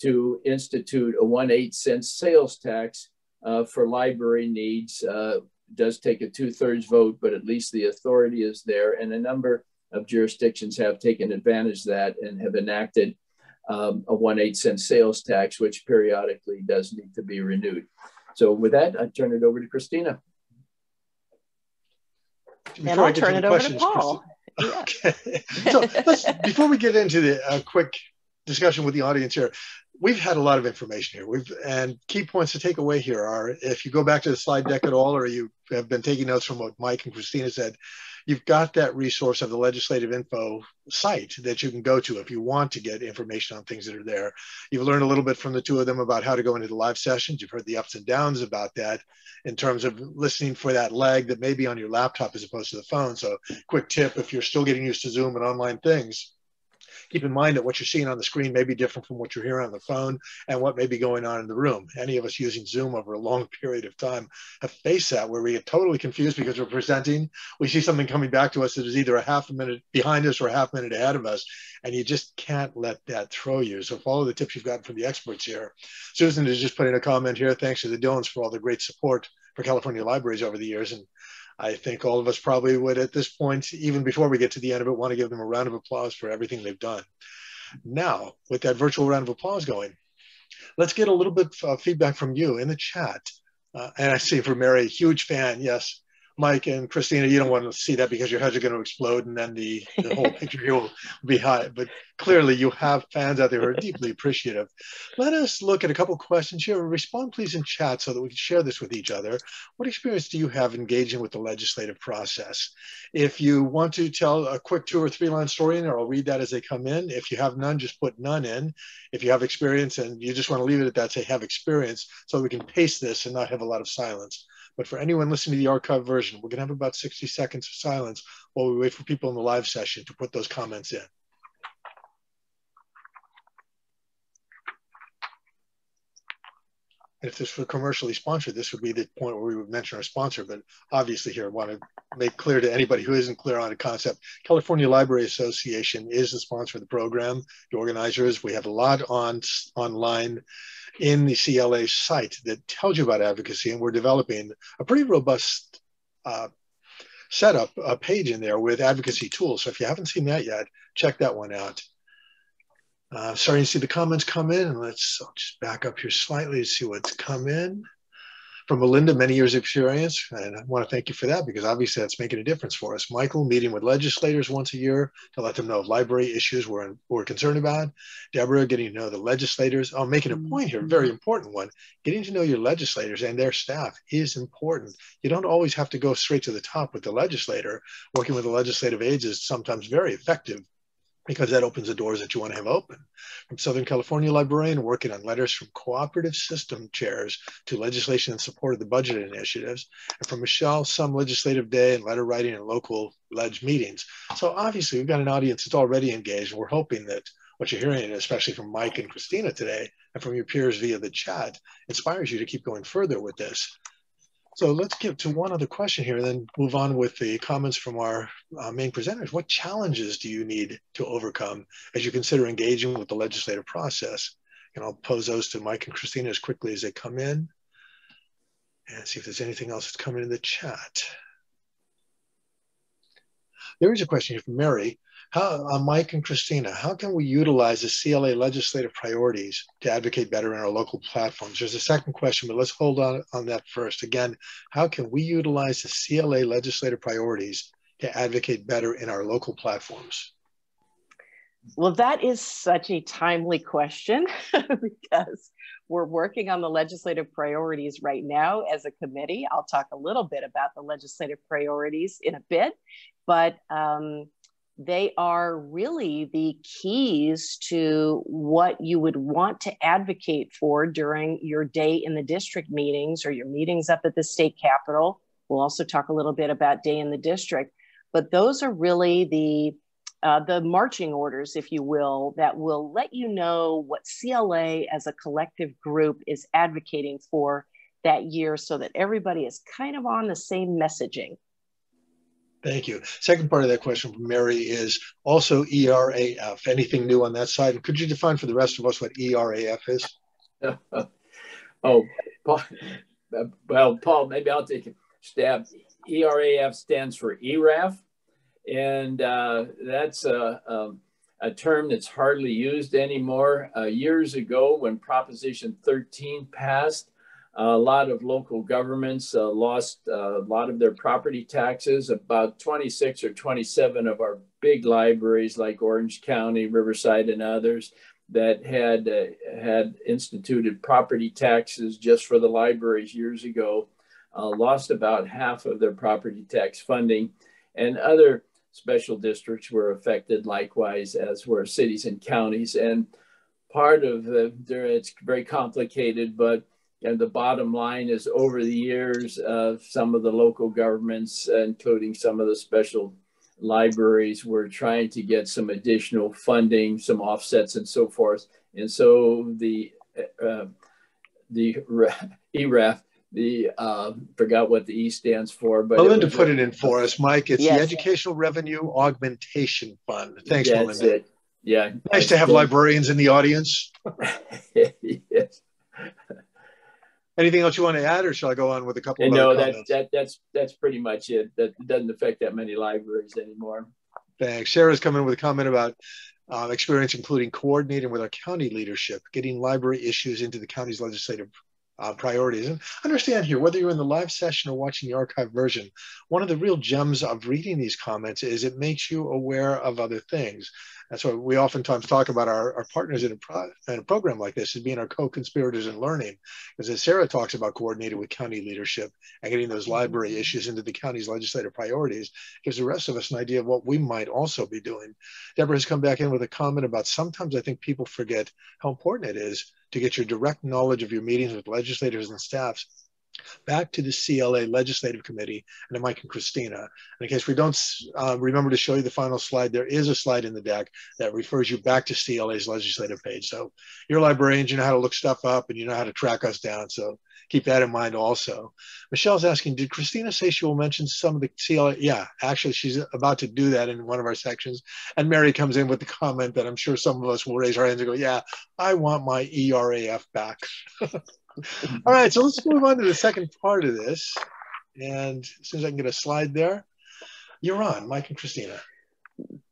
to institute a one eight cent sales tax uh, for library needs. Uh, does take a two thirds vote, but at least the authority is there. And a number of jurisdictions have taken advantage of that and have enacted um, a one eight cent sales tax, which periodically does need to be renewed. So with that, I turn it over to Christina. Before and I'll turn it over to Paul. Yeah. Okay. so let's, before we get into the uh, quick discussion with the audience here, we've had a lot of information here. We've and key points to take away here are if you go back to the slide deck at all, or you have been taking notes from what Mike and Christina said, you've got that resource of the legislative info site that you can go to if you want to get information on things that are there. You've learned a little bit from the two of them about how to go into the live sessions. You've heard the ups and downs about that in terms of listening for that lag that may be on your laptop as opposed to the phone. So quick tip if you're still getting used to Zoom and online things keep in mind that what you're seeing on the screen may be different from what you're hearing on the phone and what may be going on in the room. Any of us using Zoom over a long period of time have faced that where we get totally confused because we're presenting. We see something coming back to us that is either a half a minute behind us or a half minute ahead of us, and you just can't let that throw you. So follow the tips you've gotten from the experts here. Susan is just putting a comment here. Thanks to the Dillons for all the great support for California libraries over the years. And I think all of us probably would at this point, even before we get to the end of it, want to give them a round of applause for everything they've done. Now, with that virtual round of applause going, let's get a little bit of feedback from you in the chat. Uh, and I see for Mary, huge fan, yes. Mike and Christina, you don't want to see that because your heads are going to explode and then the, the whole picture here will be high. But clearly you have fans out there who are deeply appreciative. Let us look at a couple questions here. Respond please in chat so that we can share this with each other. What experience do you have engaging with the legislative process? If you want to tell a quick two or three line story in there, I'll read that as they come in. If you have none, just put none in. If you have experience and you just want to leave it at that, say have experience so we can paste this and not have a lot of silence. But for anyone listening to the archive version, we're going to have about 60 seconds of silence while we wait for people in the live session to put those comments in. if this were commercially sponsored, this would be the point where we would mention our sponsor. But obviously here, I want to make clear to anybody who isn't clear on the concept, California Library Association is the sponsor of the program, the organizers. We have a lot on online in the CLA site that tells you about advocacy, and we're developing a pretty robust uh, setup, a page in there with advocacy tools. So if you haven't seen that yet, check that one out. Uh, starting to see the comments come in, and let's I'll just back up here slightly to see what's come in from Melinda, many years of experience, and I want to thank you for that because obviously that's making a difference for us. Michael, meeting with legislators once a year to let them know of library issues we're, we're concerned about. Deborah, getting to know the legislators. Oh, making a point here, very mm-hmm. important one. Getting to know your legislators and their staff is important. You don't always have to go straight to the top with the legislator. Working with the legislative aides is sometimes very effective because that opens the doors that you want to have open. From Southern California librarian working on letters from cooperative system chairs to legislation in support of the budget initiatives. And from Michelle, some legislative day and letter writing and local ledge meetings. So obviously we've got an audience that's already engaged and we're hoping that what you're hearing, especially from Mike and Christina today and from your peers via the chat, inspires you to keep going further with this. So let's get to one other question here and then move on with the comments from our uh, main presenters. What challenges do you need to overcome as you consider engaging with the legislative process? And I'll pose those to Mike and Christina as quickly as they come in and see if there's anything else that's coming in the chat. There is a question here from Mary. How, uh, Mike and Christina, how can we utilize the CLA legislative priorities to advocate better in our local platforms? There's a second question, but let's hold on on that first. Again, how can we utilize the CLA legislative priorities to advocate better in our local platforms? Well, that is such a timely question because we're working on the legislative priorities right now as a committee. I'll talk a little bit about the legislative priorities in a bit, but um, they are really the keys to what you would want to advocate for during your day in the district meetings or your meetings up at the state capitol. We'll also talk a little bit about day in the district, but those are really the uh, the marching orders, if you will, that will let you know what CLA as a collective group is advocating for that year so that everybody is kind of on the same messaging. Thank you. Second part of that question from Mary is also ERAF. Anything new on that side? And could you define for the rest of us what ERAF is? oh, Paul, well, Paul, maybe I'll take a stab. ERAF stands for ERAF, and uh, that's a, a, a, term that's hardly used anymore. Uh, years ago, when Proposition 13 passed, a lot of local governments uh, lost uh, a lot of their property taxes. About 26 or 27 of our big libraries, like Orange County, Riverside, and others, that had uh, had instituted property taxes just for the libraries years ago, uh, lost about half of their property tax funding, and other special districts were affected likewise, as were cities and counties. And part of the, it's very complicated, but and the bottom line is over the years, uh, some of the local governments, including some of the special libraries were trying to get some additional funding, some offsets, and so forth. And so the uh, the ERAF, the uh, forgot what the E stands for, but Melinda put it in for us, Mike. It's yes. the Educational Revenue Augmentation Fund. Thanks, That's Melinda. It. Yeah. Nice to have librarians in the audience. yes. Anything else you want to add, or shall I go on with a couple? And no, that, that that's that's pretty much it. That doesn't affect that many libraries anymore. Thanks. Sarah's coming with a comment about uh, experience, including coordinating with our county leadership, getting library issues into the county's legislative uh, priorities. And understand here, whether you're in the live session or watching the archive version, one of the real gems of reading these comments is it makes you aware of other things. That's why we oftentimes talk about our, our partners in a, pro, in a program like this as being our co-conspirators in learning. Because as Sarah talks about coordinating with county leadership and getting those library mm-hmm. issues into the county's legislative priorities, gives the rest of us an idea of what we might also be doing. Deborah has come back in with a comment about sometimes I think people forget how important it is to get your direct knowledge of your meetings with legislators and staffs back to the CLA Legislative Committee and to Mike and Christina. And in case we don't uh, remember to show you the final slide, there is a slide in the deck that refers you back to CLA's legislative page. So you're librarians, you know how to look stuff up and you know how to track us down. So keep that in mind also. Michelle's asking, did Christina say she will mention some of the CLA? Yeah, actually she's about to do that in one of our sections. And Mary comes in with the comment that I'm sure some of us will raise our hands and go, yeah, I want my ERAF back. All right, so let's move on to the second part of this. And as soon as I can get a slide there, you're on, Mike and Christina.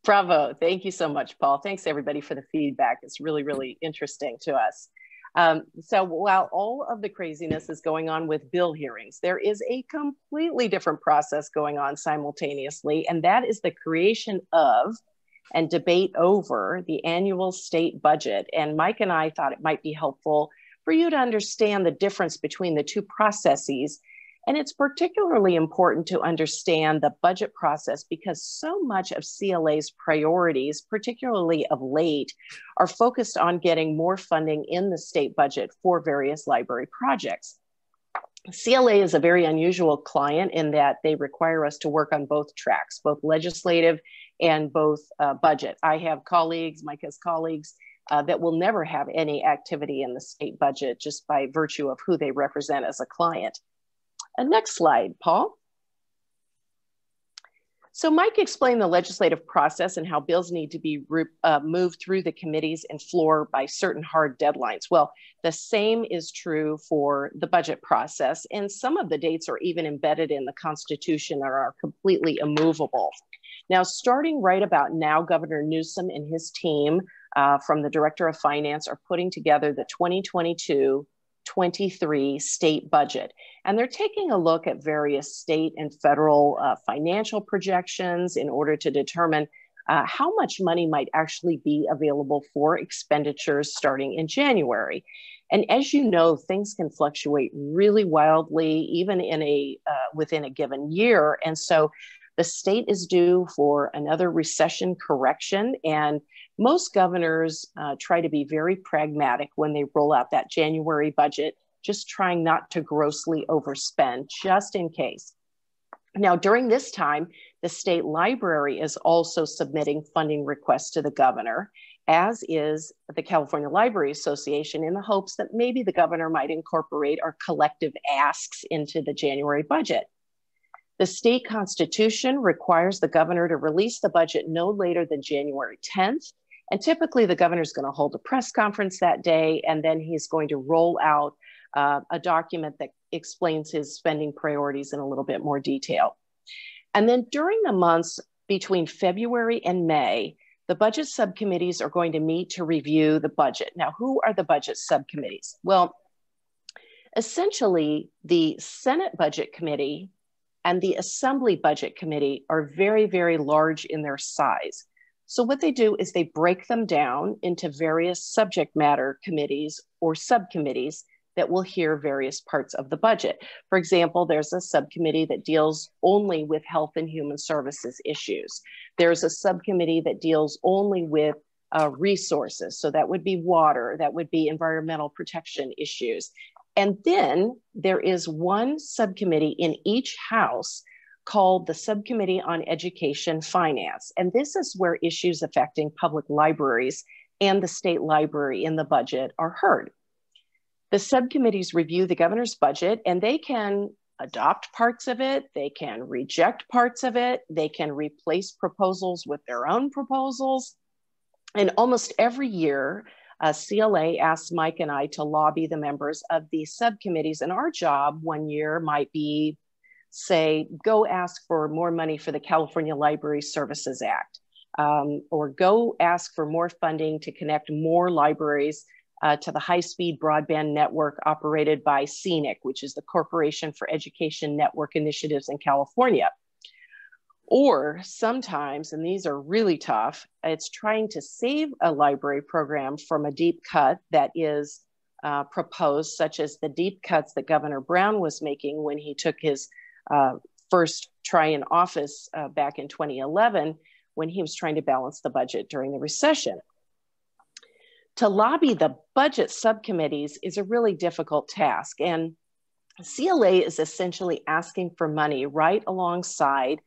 Bravo. Thank you so much, Paul. Thanks everybody for the feedback. It's really, really interesting to us. Um, so while all of the craziness is going on with bill hearings, there is a completely different process going on simultaneously, and that is the creation of and debate over the annual state budget. And Mike and I thought it might be helpful for you to understand the difference between the two processes. And it's particularly important to understand the budget process because so much of CLA's priorities, particularly of late, are focused on getting more funding in the state budget for various library projects. CLA is a very unusual client in that they require us to work on both tracks, both legislative and both uh, budget. I have colleagues, Mike has colleagues uh, that will never have any activity in the state budget just by virtue of who they represent as a client. Uh, next slide, Paul. So Mike explained the legislative process and how bills need to be uh, moved through the committees and floor by certain hard deadlines. Well, the same is true for the budget process, and some of the dates are even embedded in the Constitution or are completely immovable. Now, starting right about now, Governor Newsom and his team uh, from the Director of Finance are putting together the 2022 23 state budget. And they're taking a look at various state and federal uh, financial projections in order to determine uh, how much money might actually be available for expenditures starting in January. And as you know, things can fluctuate really wildly, even in a uh, within a given year. And so, the state is due for another recession correction, and most governors uh, try to be very pragmatic when they roll out that January budget, just trying not to grossly overspend, just in case. Now, during this time, the state library is also submitting funding requests to the governor, as is the California Library Association, in the hopes that maybe the governor might incorporate our collective asks into the January budget. The state constitution requires the governor to release the budget no later than January 10th, and typically, the governor is going to hold a press conference that day, and then he's going to roll out uh, a document that explains his spending priorities in a little bit more detail. And then during the months between February and May, the budget subcommittees are going to meet to review the budget. Now, who are the budget subcommittees? Well, essentially, the Senate Budget Committee and the Assembly Budget Committee are very, very large in their size. So, what they do is they break them down into various subject matter committees or subcommittees that will hear various parts of the budget. For example, there's a subcommittee that deals only with health and human services issues. There's a subcommittee that deals only with uh, resources. So that would be water, that would be environmental protection issues. And then there is one subcommittee in each house called the Subcommittee on Education Finance. And this is where issues affecting public libraries and the state library in the budget are heard. The subcommittees review the governor's budget and they can adopt parts of it, they can reject parts of it, they can replace proposals with their own proposals. And almost every year, uh, CLA asks Mike and I to lobby the members of these subcommittees. And our job one year might be, say, go ask for more money for the California Library Services Act, um, or go ask for more funding to connect more libraries uh, to the high speed broadband network operated by CENIC, which is the Corporation for Education Network Initiatives in California. Or sometimes, and these are really tough, it's trying to save a library program from a deep cut that is uh, proposed, such as the deep cuts that Governor Brown was making when he took his uh, first try in office uh, back in 2011 when he was trying to balance the budget during the recession. To lobby the budget subcommittees is a really difficult task. And CLA is essentially asking for money right alongside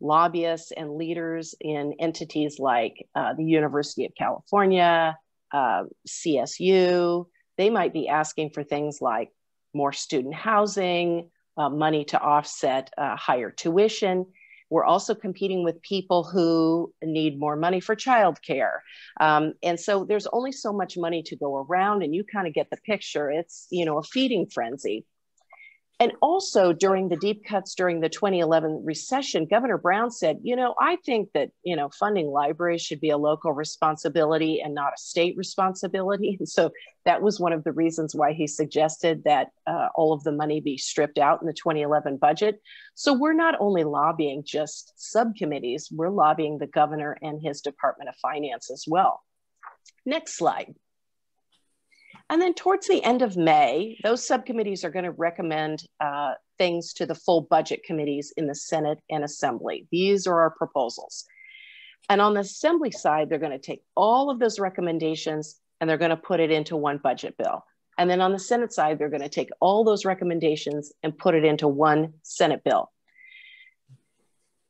lobbyists and leaders in entities like uh, the University of California, uh, CSU. They might be asking for things like more student housing, uh, money to offset uh, higher tuition. We're also competing with people who need more money for childcare. Um, and so there's only so much money to go around, and you kind of get the picture. It's, you know, a feeding frenzy. And also during the deep cuts during the 2011 recession, Governor Brown said, you know, I think that, you know, funding libraries should be a local responsibility and not a state responsibility. And so that was one of the reasons why he suggested that uh, all of the money be stripped out in the 2011 budget. So we're not only lobbying just subcommittees, we're lobbying the governor and his Department of Finance as well. Next slide. And then towards the end of May, those subcommittees are going to recommend uh, things to the full budget committees in the Senate and Assembly. These are our proposals. And on the Assembly side, they're going to take all of those recommendations and they're going to put it into one budget bill. And then on the Senate side, they're going to take all those recommendations and put it into one Senate bill.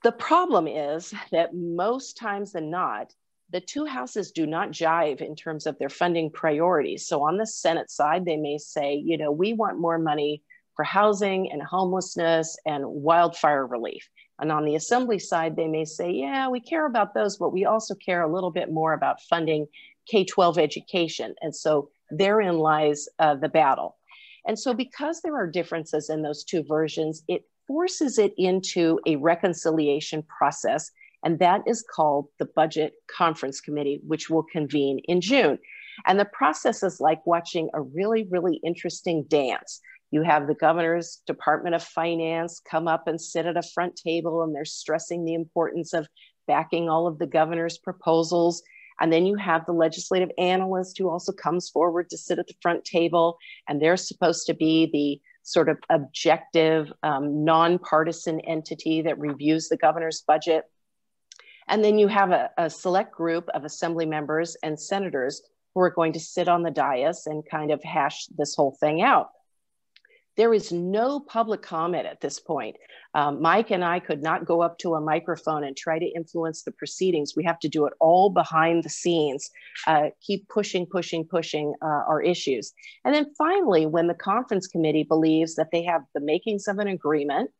The problem is that most times than not, the two houses do not jive in terms of their funding priorities. So on the Senate side, they may say, you know, we want more money for housing and homelessness and wildfire relief. And on the Assembly side, they may say, yeah, we care about those, but we also care a little bit more about funding K 12 education. And so therein lies uh, the battle. And so, because there are differences in those two versions, it forces it into a reconciliation process and that is called the Budget Conference Committee, which will convene in June. And the process is like watching a really, really interesting dance. You have the governor's Department of Finance come up and sit at a front table, and they're stressing the importance of backing all of the governor's proposals. And then you have the legislative analyst who also comes forward to sit at the front table, and they're supposed to be the sort of objective, um, nonpartisan entity that reviews the governor's budget. And then you have a, a select group of assembly members and senators who are going to sit on the dais and kind of hash this whole thing out. There is no public comment at this point. Um, Mike and I could not go up to a microphone and try to influence the proceedings. We have to do it all behind the scenes, uh, keep pushing, pushing, pushing uh, our issues. And then finally, when the conference committee believes that they have the makings of an agreement,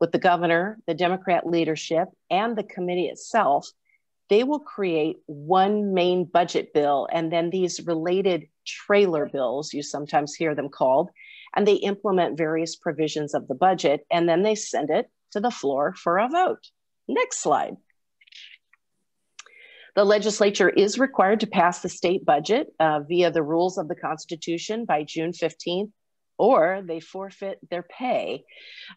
with the governor, the Democrat leadership, and the committee itself, they will create one main budget bill and then these related trailer bills, you sometimes hear them called, and they implement various provisions of the budget and then they send it to the floor for a vote. Next slide. The legislature is required to pass the state budget uh, via the rules of the Constitution by June 15th, or they forfeit their pay.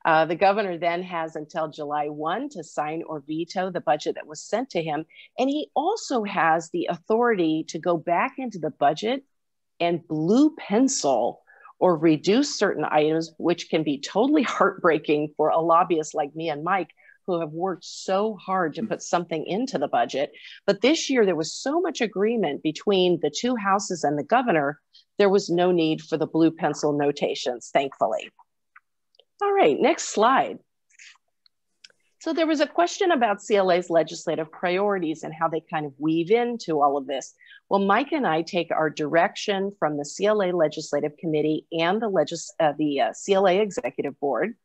Uh, the governor then has until July 1 to sign or veto the budget that was sent to him. And he also has the authority to go back into the budget and blue pencil or reduce certain items, which can be totally heartbreaking for a lobbyist like me and Mike, who have worked so hard to put something into the budget. But this year, there was so much agreement between the two houses and the governor there was no need for the blue pencil notations, thankfully. All right, next slide. So there was a question about CLA's legislative priorities and how they kind of weave into all of this. Well, Mike and I take our direction from the CLA Legislative Committee and the, legis- uh, the uh, CLA Executive Board.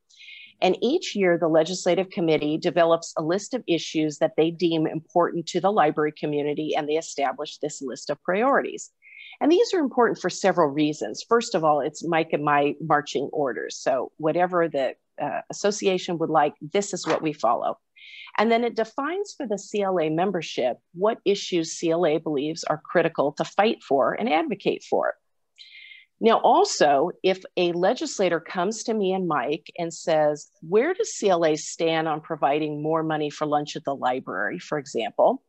And each year, the Legislative Committee develops a list of issues that they deem important to the library community, and they establish this list of priorities. And these are important for several reasons. First of all, it's Mike and my marching orders. So, whatever the uh, association would like, this is what we follow. And then it defines for the CLA membership what issues CLA believes are critical to fight for and advocate for. Now, also, if a legislator comes to me and Mike and says, Where does CLA stand on providing more money for lunch at the library, for example?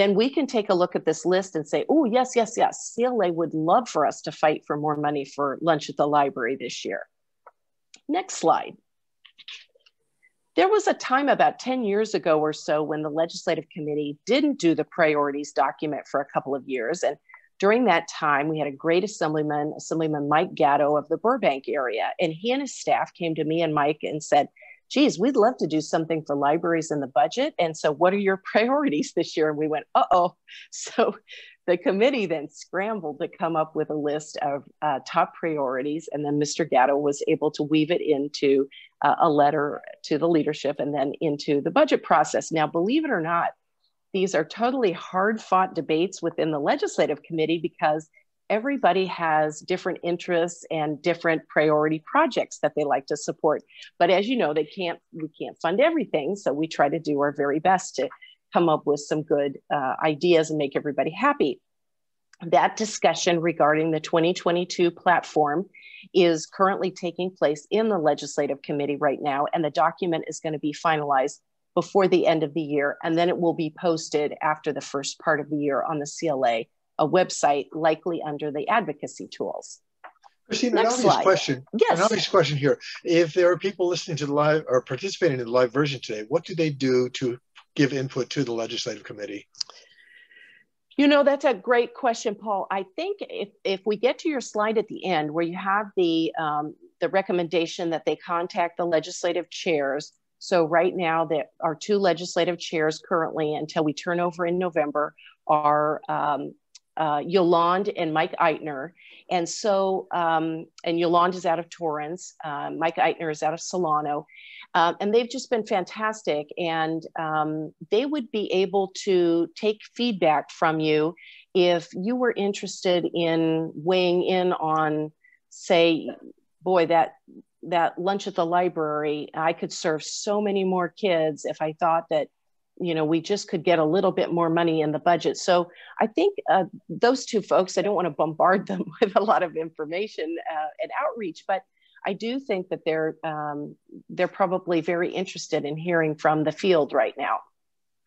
Then we can take a look at this list and say, Oh, yes, yes, yes, CLA would love for us to fight for more money for lunch at the library this year. Next slide. There was a time about 10 years ago or so when the legislative committee didn't do the priorities document for a couple of years. And during that time, we had a great assemblyman, Assemblyman Mike Gatto of the Burbank area. And he and his staff came to me and Mike and said, geez, we'd love to do something for libraries in the budget. And so, what are your priorities this year? And we went, uh oh. So, the committee then scrambled to come up with a list of uh, top priorities. And then Mr. Gatto was able to weave it into uh, a letter to the leadership and then into the budget process. Now, believe it or not, these are totally hard fought debates within the legislative committee because everybody has different interests and different priority projects that they like to support. But as you know, they can't, we can't fund everything. So we try to do our very best to come up with some good uh, ideas and make everybody happy. That discussion regarding the 2022 platform is currently taking place in the legislative committee right now, and the document is going to be finalized before the end of the year, and then it will be posted after the first part of the year on the CLA a website, likely under the advocacy tools. Christine, Next an obvious slide. question. Yes. An obvious question here. If there are people listening to the live or participating in the live version today, what do they do to give input to the legislative committee? You know, that's a great question, Paul. I think if, if we get to your slide at the end where you have the, um, the recommendation that they contact the legislative chairs. So right now there are two legislative chairs currently until we turn over in November are um, uh, Yolande and Mike Eitner. And so, um, and Yolande is out of Torrance, uh, Mike Eitner is out of Solano. Um, and they've just been fantastic. And um, they would be able to take feedback from you if you were interested in weighing in on, say, boy, that that lunch at the library, I could serve so many more kids if I thought that you know we just could get a little bit more money in the budget so i think uh, those two folks i don't want to bombard them with a lot of information uh, and outreach but I do think that they're um, they're probably very interested in hearing from the field right now.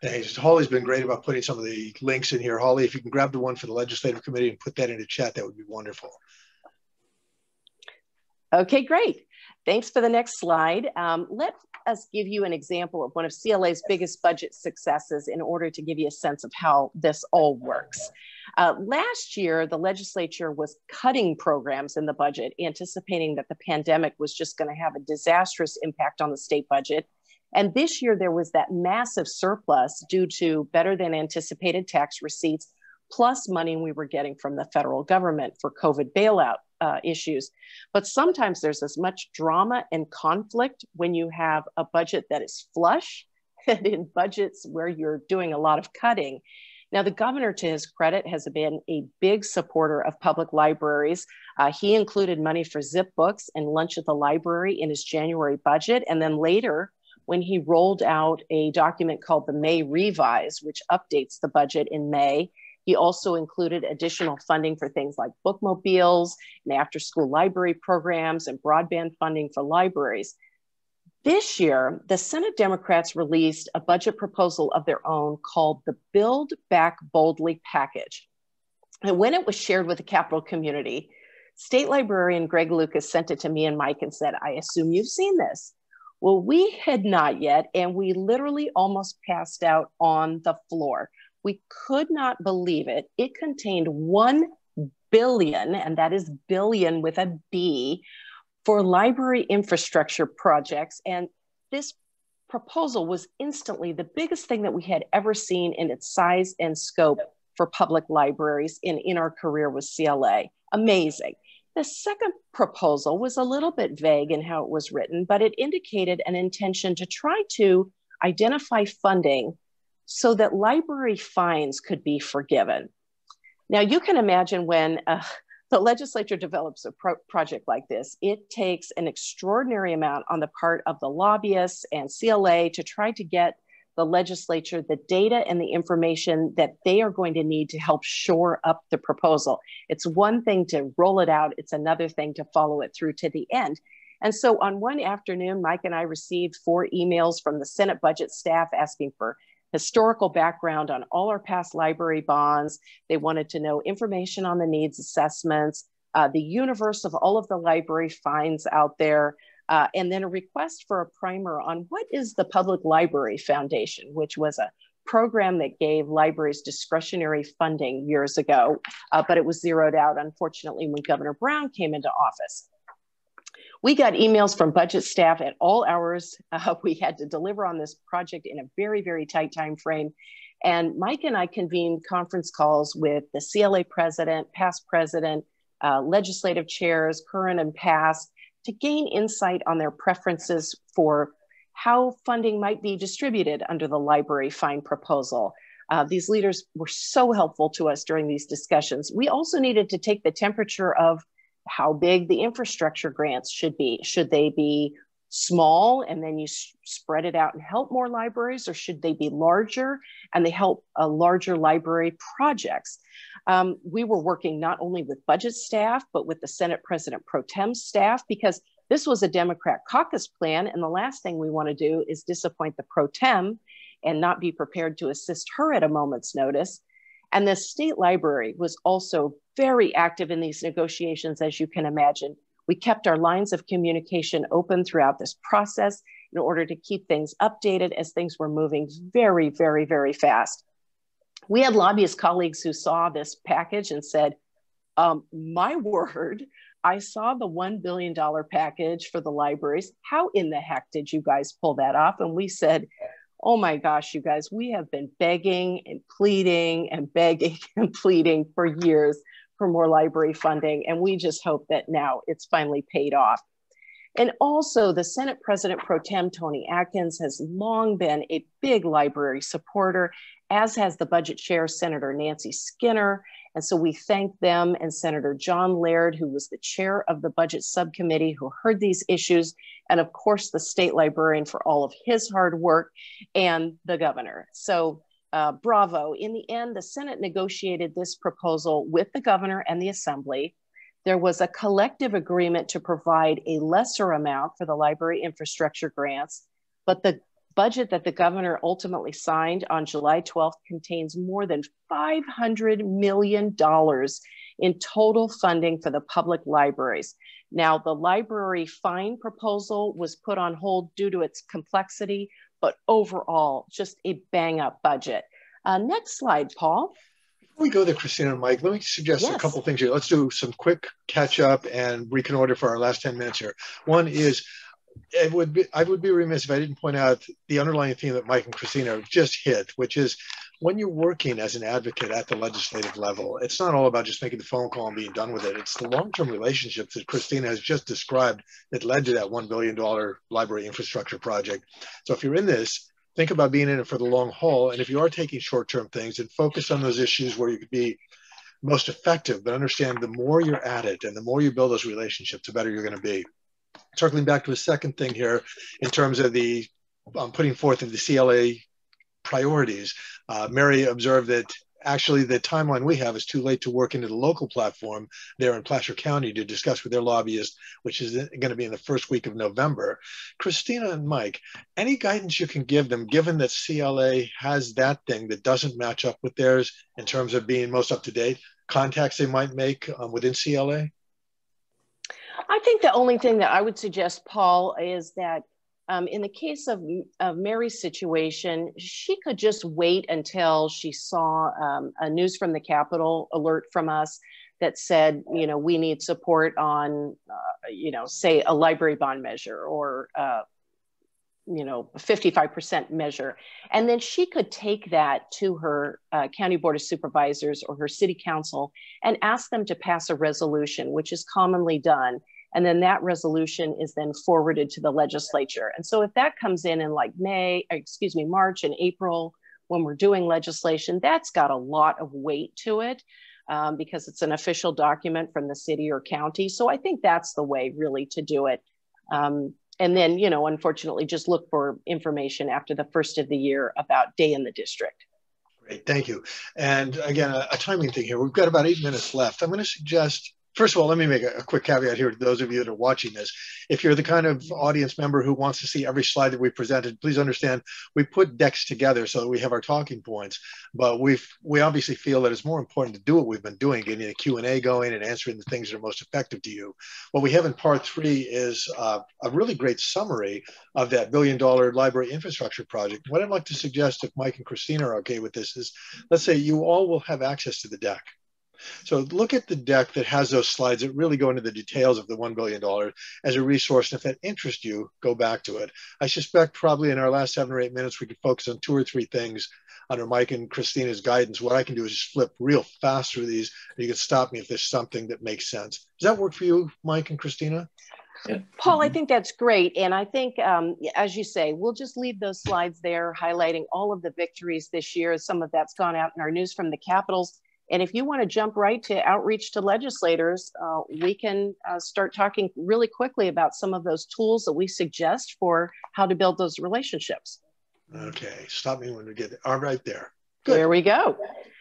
Thanks. Holly's been great about putting some of the links in here. Holly, if you can grab the one for the legislative committee and put that in the chat, that would be wonderful. Okay, great. Thanks for the next slide. Um, let us give you an example of one of CLA's biggest budget successes in order to give you a sense of how this all works. Uh, last year, the legislature was cutting programs in the budget, anticipating that the pandemic was just going to have a disastrous impact on the state budget. And this year, there was that massive surplus due to better than anticipated tax receipts, plus money we were getting from the federal government for COVID bailout uh, issues. But sometimes there's as much drama and conflict when you have a budget that is flush and in budgets where you're doing a lot of cutting. Now, the governor, to his credit, has been a big supporter of public libraries. Uh, he included money for zip books and lunch at the library in his January budget. And then later, when he rolled out a document called the May Revise, which updates the budget in May, he also included additional funding for things like bookmobiles and after school library programs and broadband funding for libraries. This year, the Senate Democrats released a budget proposal of their own called the Build Back Boldly package. And when it was shared with the Capitol community, State Librarian Greg Lucas sent it to me and Mike and said, I assume you've seen this. Well, we had not yet, and we literally almost passed out on the floor. We could not believe it. It contained 1 billion, and that is billion with a B, for library infrastructure projects. And this proposal was instantly the biggest thing that we had ever seen in its size and scope for public libraries in, in our career with CLA. Amazing. The second proposal was a little bit vague in how it was written, but it indicated an intention to try to identify funding so that library fines could be forgiven. Now, you can imagine when uh, the legislature develops a pro project like this, it takes an extraordinary amount on the part of the lobbyists and CLA to try to get the legislature the data and the information that they are going to need to help shore up the proposal. It's one thing to roll it out, it's another thing to follow it through to the end. And so on one afternoon, Mike and I received four emails from the Senate budget staff asking for historical background on all our past library bonds. They wanted to know information on the needs assessments, uh, the universe of all of the library fines out there, uh, and then a request for a primer on what is the Public Library Foundation, which was a program that gave libraries discretionary funding years ago, uh, but it was zeroed out, unfortunately, when Governor Brown came into office. We got emails from budget staff at all hours. Uh, we had to deliver on this project in a very, very tight time frame. And Mike and I convened conference calls with the CLA president, past president, uh, legislative chairs, current and past, to gain insight on their preferences for how funding might be distributed under the library fine proposal. Uh, these leaders were so helpful to us during these discussions. We also needed to take the temperature of how big the infrastructure grants should be. Should they be small and then you spread it out and help more libraries, or should they be larger and they help a larger library projects? Um, we were working not only with budget staff, but with the Senate President Pro Tem staff because this was a Democrat caucus plan. And the last thing we want to do is disappoint the Pro Tem and not be prepared to assist her at a moment's notice. And the state library was also very active in these negotiations, as you can imagine. We kept our lines of communication open throughout this process in order to keep things updated as things were moving very, very, very fast. We had lobbyist colleagues who saw this package and said, um, My word, I saw the $1 billion package for the libraries. How in the heck did you guys pull that off? And we said, Oh my gosh, you guys, we have been begging and pleading and begging and pleading for years for more library funding. And we just hope that now it's finally paid off. And also, the Senate President Pro Tem Toni Atkins has long been a big library supporter, as has the budget chair, Senator Nancy Skinner. And so we thank them and Senator John Laird, who was the chair of the budget subcommittee, who heard these issues, and of course, the state librarian for all of his hard work, and the governor. So uh, bravo. In the end, the Senate negotiated this proposal with the governor and the assembly. There was a collective agreement to provide a lesser amount for the library infrastructure grants, but the budget that the governor ultimately signed on July 12th contains more than $500 million in total funding for the public libraries. Now, the library fine proposal was put on hold due to its complexity, but overall, just a bang up budget. Uh, next slide, Paul. Before we go there, Christina and Mike, let me suggest yes. a couple things here. Let's do some quick catch up and reconnoiter for our last 10 minutes here. One is it would be I would be remiss if I didn't point out the underlying theme that Mike and Christina just hit, which is when you're working as an advocate at the legislative level, it's not all about just making the phone call and being done with it. It's the long-term relationships that Christina has just described that led to that $1 billion library infrastructure project. So if you're in this, think about being in it for the long haul. And if you are taking short-term things and focus on those issues where you could be most effective, but understand the more you're at it and the more you build those relationships, the better you're going to be. Circling back to a second thing here in terms of the um, putting forth of the CLA priorities. Uh, Mary observed that actually the timeline we have is too late to work into the local platform there in Placer County to discuss with their lobbyists, which is going to be in the first week of November. Christina and Mike, any guidance you can give them, given that CLA has that thing that doesn't match up with theirs in terms of being most up to date, contacts they might make um, within CLA? I think the only thing that I would suggest, Paul, is that um, in the case of, of, Mary's situation, she could just wait until she saw um, a news from the Capitol alert from us that said, you know, we need support on, uh, you know, say a library bond measure or uh, you know 55% measure. And then she could take that to her uh, county board of supervisors or her city council and ask them to pass a resolution which is commonly done and then that resolution is then forwarded to the legislature and so if that comes in in like may excuse me march and april when we're doing legislation that's got a lot of weight to it um, because it's an official document from the city or county so i think that's the way really to do it um, and then, you know, unfortunately, just look for information after the first of the year about day in the district. Great, thank you. And again, a, a timing thing here. We've got about eight minutes left. I'm going to suggest First of all, let me make a, a, quick caveat here to those of you that are watching this. If you're the kind of audience member who wants to see every slide that we presented, please understand we put decks together so that we have our talking points. But we we obviously feel that it's more important to do what we've been doing, getting the Q and A going and answering the things that are most effective to you. What we have in part three is uh, a really great summary of that billion dollar library infrastructure project. What I'd like to suggest, if Mike and Christina are okay with this, is let's say you all will have access to the deck. So look at the deck that has those slides that really go into the details of the $1 billion as a resource. And if that interests you, go back to it. I suspect probably in our last seven or eight minutes, we could focus on two or three things under Mike and Christina's guidance. What I can do is just flip real fast through these. And you can stop me if there's something that makes sense. Does that work for you, Mike and Christina? Yeah. Paul, I think that's great. And I think, um, as you say, we'll just leave those slides there highlighting all of the victories this year. Some of that's gone out in our news from the Capitols. And if you want to jump right to outreach to legislators, uh, we can uh, start talking really quickly about some of those tools that we suggest for how to build those relationships. Okay, stop me when we get there. All right, there. Good. There we go.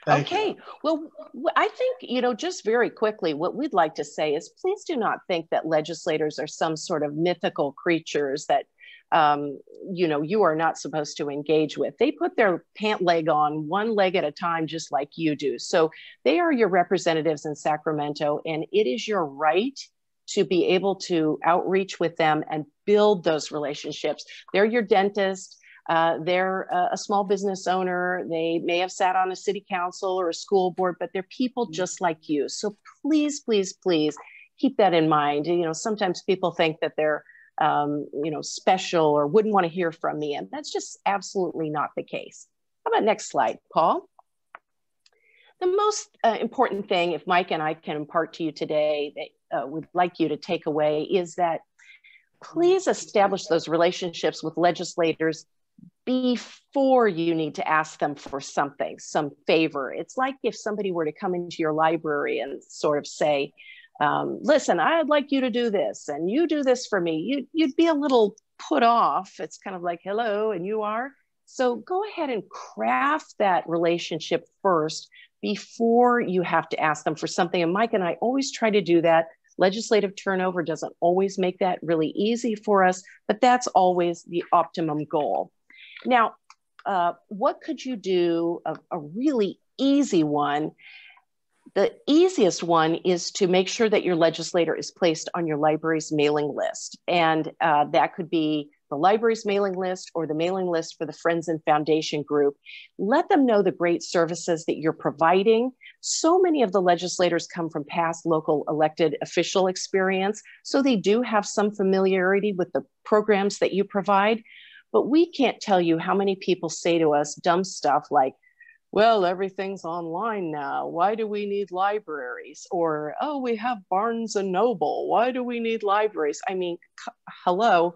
Thank okay. You. Well, I think, you know, just very quickly, what we'd like to say is please do not think that legislators are some sort of mythical creatures that um, you know you are not supposed to engage with they put their pant leg on one leg at a time just like you do so they are your representatives in sacramento and it is your right to be able to outreach with them and build those relationships they're your dentist uh, they're a, a, small business owner. They may have sat on a city council or a school board, but they're people mm-hmm. just like you. So please, please, please keep that in mind. You know, sometimes people think that they're um, you know, special or wouldn't want to hear from me. And that's just absolutely not the case. How about next slide, Paul? The most uh, important thing, if Mike and I can impart to you today, that uh, would like you to take away is that please establish those relationships with legislators before you need to ask them for something, some favor. It's like if somebody were to come into your library and sort of say, um, listen, I'd like you to do this and you do this for me. You, you'd be a little put off. It's kind of like, hello, and you are. So go ahead and craft that relationship first before you have to ask them for something. And Mike and I always try to do that. Legislative turnover doesn't always make that really easy for us, but that's always the optimum goal. Now, uh, what could you do? A, a really easy one the easiest one is to make sure that your legislator is placed on your library's mailing list. And uh, that could be the library's mailing list or the mailing list for the Friends and Foundation group. Let them know the great services that you're providing. So many of the legislators come from past local elected official experience, so they do have some familiarity with the programs that you provide. But we can't tell you how many people say to us dumb stuff like, well, everything's online now. Why do we need libraries? Or, oh, we have Barnes and Noble. Why do we need libraries? I mean, hello.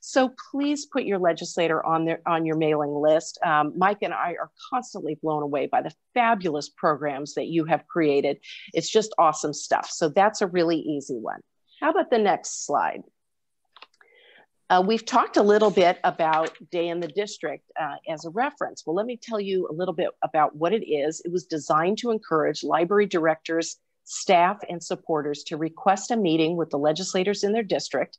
So please put your legislator on their on your mailing list. Um, Mike and I are constantly blown away by the fabulous programs that you have created. It's just awesome stuff. So that's a really easy one. How about the next slide? Uh, we've talked a little bit about Day in the District uh, as a reference. Well, let me tell you a little bit about what it is. It was designed to encourage library directors, staff, and supporters to request a meeting with the legislators in their district.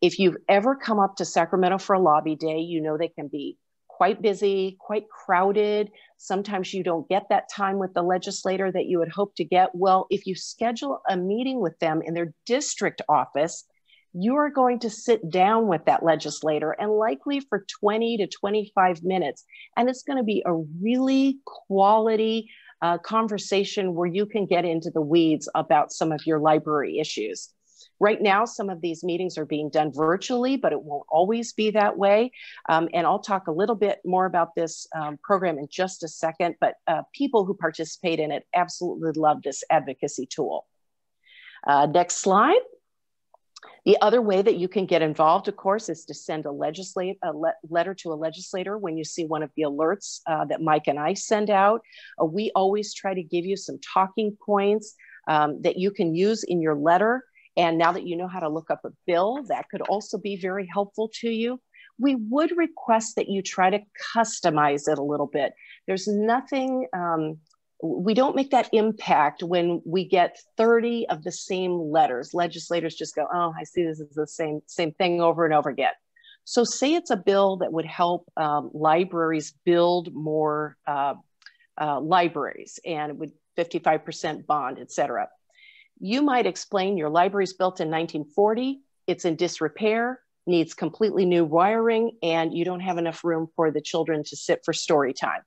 If you've ever come up to Sacramento for a lobby day, you know they can be quite busy, quite crowded. Sometimes you don't get that time with the legislator that you would hope to get. Well, if you schedule a meeting with them in their district office, you are going to sit down with that legislator and likely for 20 to 25 minutes. And it's going to be a really quality uh, conversation where you can get into the weeds about some of your library issues. Right now, some of these meetings are being done virtually, but it won't always be that way. Um, and I'll talk a little bit more about this um, program in just a second, but uh, people who participate in it absolutely love this advocacy tool. Uh, next slide. The other way that you can get involved, of course, is to send a, legislate, a le letter to a legislator when you see one of the alerts uh, that Mike and I send out. Uh, we always try to give you some talking points um, that you can use in your letter. And now that you know how to look up a bill, that could also be very helpful to you. We would request that you try to customize it a little bit. There's nothing um, we don't make that impact when we get 30 of the same letters. Legislators just go, oh, I see this is the same, same thing over and over again. So say it's a bill that would help um, libraries build more uh, uh, libraries and with 55% bond, et cetera. You might explain your library's built in 1940, it's in disrepair, needs completely new wiring, and you don't have enough room for the children to sit for story time.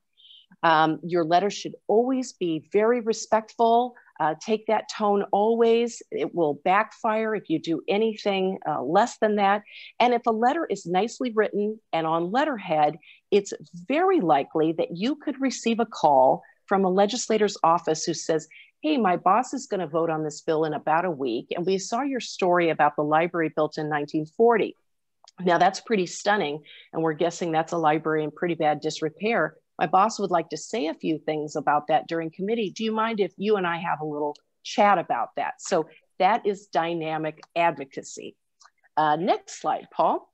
Um, your letter should always be very respectful. Uh, take that tone always. It will backfire if you do anything uh, less than that. And if a letter is nicely written and on letterhead, it's very likely that you could receive a call from a legislator's office who says, Hey, my boss is going to vote on this bill in about a week. And we saw your story about the library built in 1940. Now, that's pretty stunning. And we're guessing that's a library in pretty bad disrepair my boss would like to say a few things about that during committee. Do you mind if you and I have a little chat about that? So that is dynamic advocacy. Uh, next slide, Paul.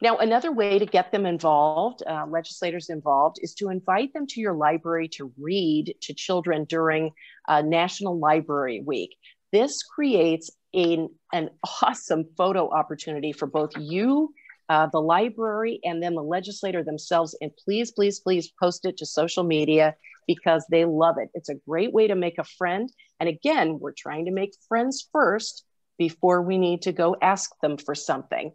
Now, another way to get them involved, uh, legislators involved, is to invite them to your library to read to children during uh, National Library Week. This creates a, an awesome photo opportunity for both you uh, the library, and then the legislator themselves. And please, please, please post it to social media because they love it. It's a great way to make a friend. And again, we're trying to make friends first before we need to go ask them for something.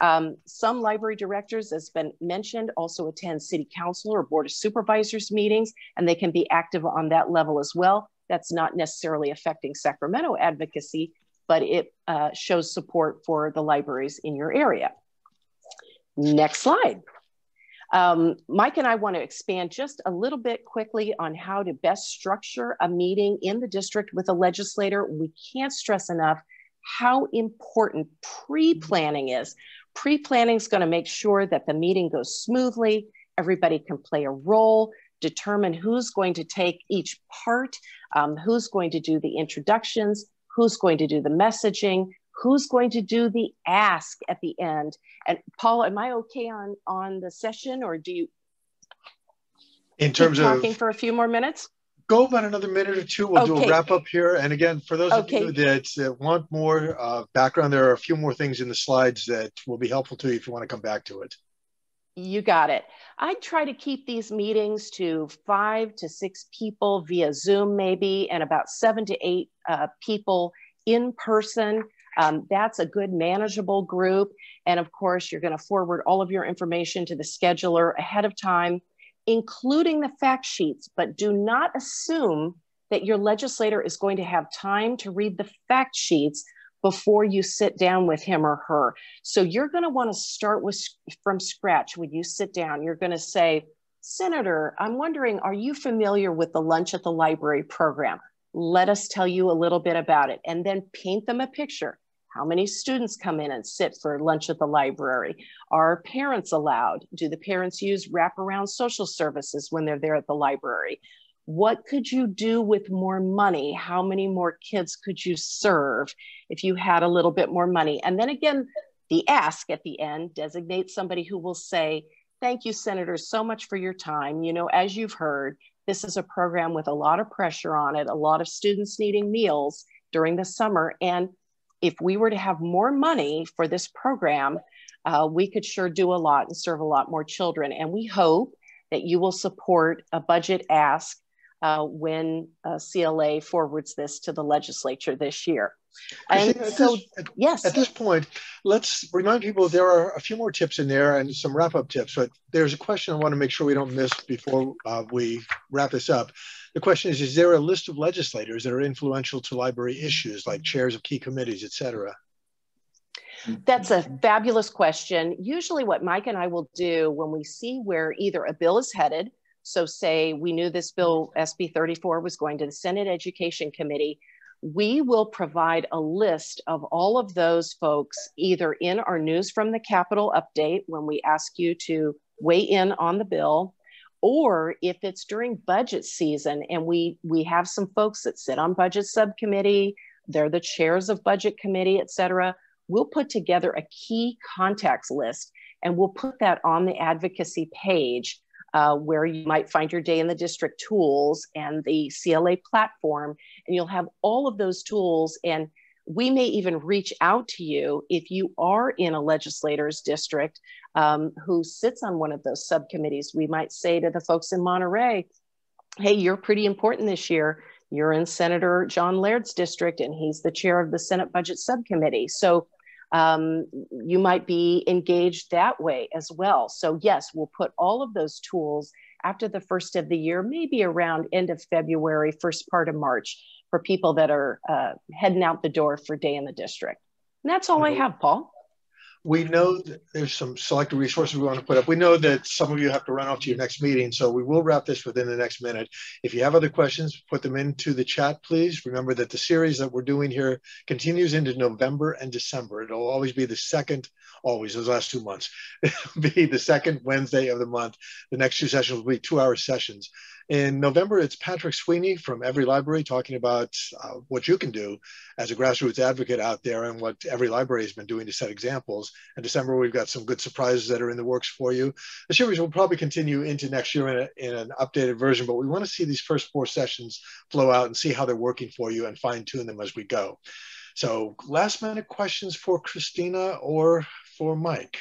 Um, some library directors, as been mentioned, also attend city council or board of supervisors meetings, and they can be active on that level as well. That's not necessarily affecting Sacramento advocacy, but it uh, shows support for the libraries in your area. Next slide. Um, Mike and I want to expand just a little bit quickly on how to best structure a meeting in the district with a legislator. We can't stress enough how important pre-planning is. Pre-planning is going to make sure that the meeting goes smoothly, everybody can play a role, determine who's going to take each part, um, who's going to do the introductions, who's going to do the messaging, who's going to do the ask at the end and paul am i okay on on the session or do you in terms of talking for a few more minutes go about another minute or two we'll okay. do a wrap up here and again for those okay. of you that, that want more uh, background there are a few more things in the slides that will be helpful to you if you want to come back to it you got it. I try to keep these meetings to five to six people via Zoom, maybe, and about seven to eight uh, people in person. Um, that's a good manageable group. And of course, you're going to forward all of your information to the scheduler ahead of time, including the fact sheets, but do not assume that your legislator is going to have time to read the fact sheets before you sit down with him or her. So you're going to want to start with from scratch when you sit down. You're going to say, Senator, I'm wondering, are you familiar with the Lunch at the Library program? Let us tell you a little bit about it and then paint them a picture. How many students come in and sit for lunch at the library? Are parents allowed? Do the parents use wraparound social services when they're there at the library? What could you do with more money? How many more kids could you serve if you had a little bit more money? And then again, the ask at the end designate somebody who will say, Thank you, Senators, so much for your time. You know, as you've heard, this is a program with a lot of pressure on it, a lot of students needing meals during the summer. And if we were to have more money for this program, uh, we could sure do a lot and serve a lot more children. And we hope that you will support a budget ask uh, when uh, CLA forwards this to the legislature this year. And so, this, at, yes. At this point, let's remind people there are a few more tips in there and some wrap up tips, but there's a question I want to make sure we don't miss before uh, we wrap this up. The question is Is there a list of legislators that are influential to library issues, like chairs of key committees, et cetera? That's a fabulous question. Usually, what Mike and I will do when we see where either a bill is headed, so say we knew this bill, SB 34, was going to the Senate Education Committee, we will provide a list of all of those folks either in our News from the Capitol update when we ask you to weigh in on the bill, or if it's during budget season and we we have some folks that sit on budget subcommittee, they're the chairs of budget committee, et cetera we'll put together a key contacts list and we'll put that on the advocacy page uh, where you might find your day in the district tools and the CLA platform. And you'll have all of those tools. And we may even reach out to you if you are in a legislator's district um, who sits on one of those subcommittees. We might say to the folks in Monterey, hey, you're pretty important this year. You're in Senator John Laird's district, and he's the chair of the Senate Budget Subcommittee. So um, you might be engaged that way as well. So yes, we'll put all of those tools after the first of the year, maybe around end of February, first part of March for people that are uh, heading out the door for day in the district. And that's all I have, Paul we know that there's some selected resources we want to put up. We know that some of you have to run off to your next meeting, so we will wrap this within the next minute. If you have other questions, put them into the chat, please. Remember that the series that we're doing here continues into November and December. It'll always be the second, always, those last two months. It'll be the second Wednesday of the month. The next two sessions will be two hour sessions. In November, it's Patrick Sweeney from EveryLibrary talking about uh, what you can do as a grassroots advocate out there and what every library has been doing to set examples. In December, we've got some good surprises that are in the works for you. The series will probably continue into next year in, a, in an updated version, but we want to see these first four sessions flow out and see how they're working for you and fine tune them as we go. So last minute questions for Christina or for Mike?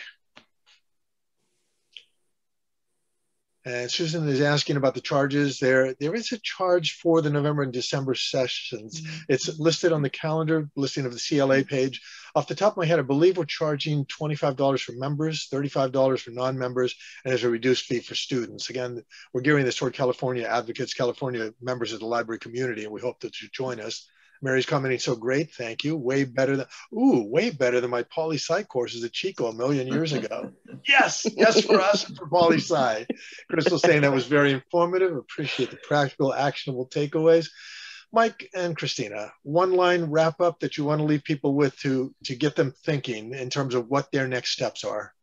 And Susan is asking about the charges. There, there is a charge for the November and December sessions. Mm-hmm. It's listed on the calendar listing of the CLA page. Off the top of my head, I believe we're charging $25 for members, $35 for non-members, and there's a reduced fee for students. Again, we're gearing this toward California advocates, California members of the library community, and we hope that you join us. Mary's commenting, so great, thank you. Way better than, ooh, way better than my poli sci courses at Chico a million years ago. yes, yes for us and for poli sci. Crystal saying that was very informative. Appreciate the practical, actionable takeaways. Mike and Christina, one line wrap up that you want to leave people with to, to get them thinking in terms of what their next steps are.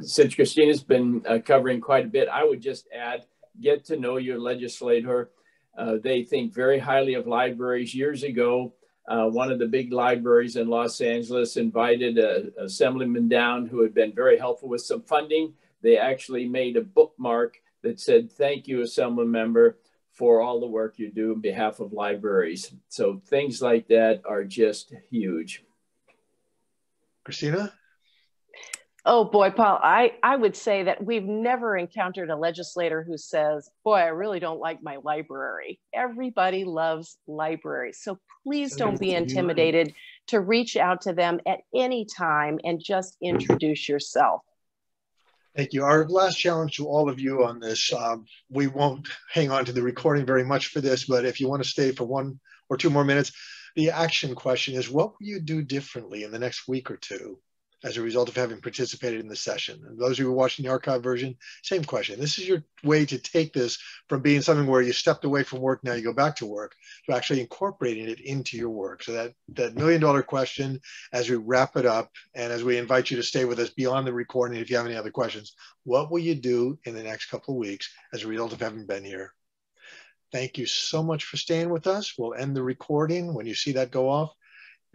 Since Christina's been uh, covering quite a bit, I would just add get to know your legislator uh, they think very highly of libraries. Years ago, uh, one of the big libraries in Los Angeles invited a, assemblyman down who had been very helpful with some funding. They actually made a bookmark that said, Thank you, assembly member, for all the work you do on behalf of libraries. So things like that are just huge. Christina? Oh boy, Paul, I, I would say that we've never encountered a legislator who says, Boy, I really don't like my library. Everybody loves libraries. So please don't be intimidated to reach out to them at any time and just introduce yourself. Thank you. Our last challenge to all of you on this um, we won't hang on to the recording very much for this, but if you want to stay for one or two more minutes, the action question is what will you do differently in the next week or two? As a result of having participated in the session. And those of you who are watching the archive version, same question. This is your way to take this from being something where you stepped away from work, now you go back to work, to actually incorporating it into your work. So that, that million dollar question as we wrap it up and as we invite you to stay with us beyond the recording if you have any other questions, what will you do in the next couple of weeks as a result of having been here? Thank you so much for staying with us. We'll end the recording when you see that go off.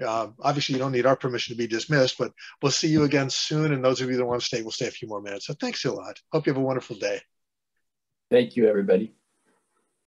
Uh, obviously, you don't need our permission to be dismissed, but we'll see you again soon. And those of you that want to stay, we'll stay a few more minutes. So thanks a lot. Hope you have a wonderful day. Thank you, everybody.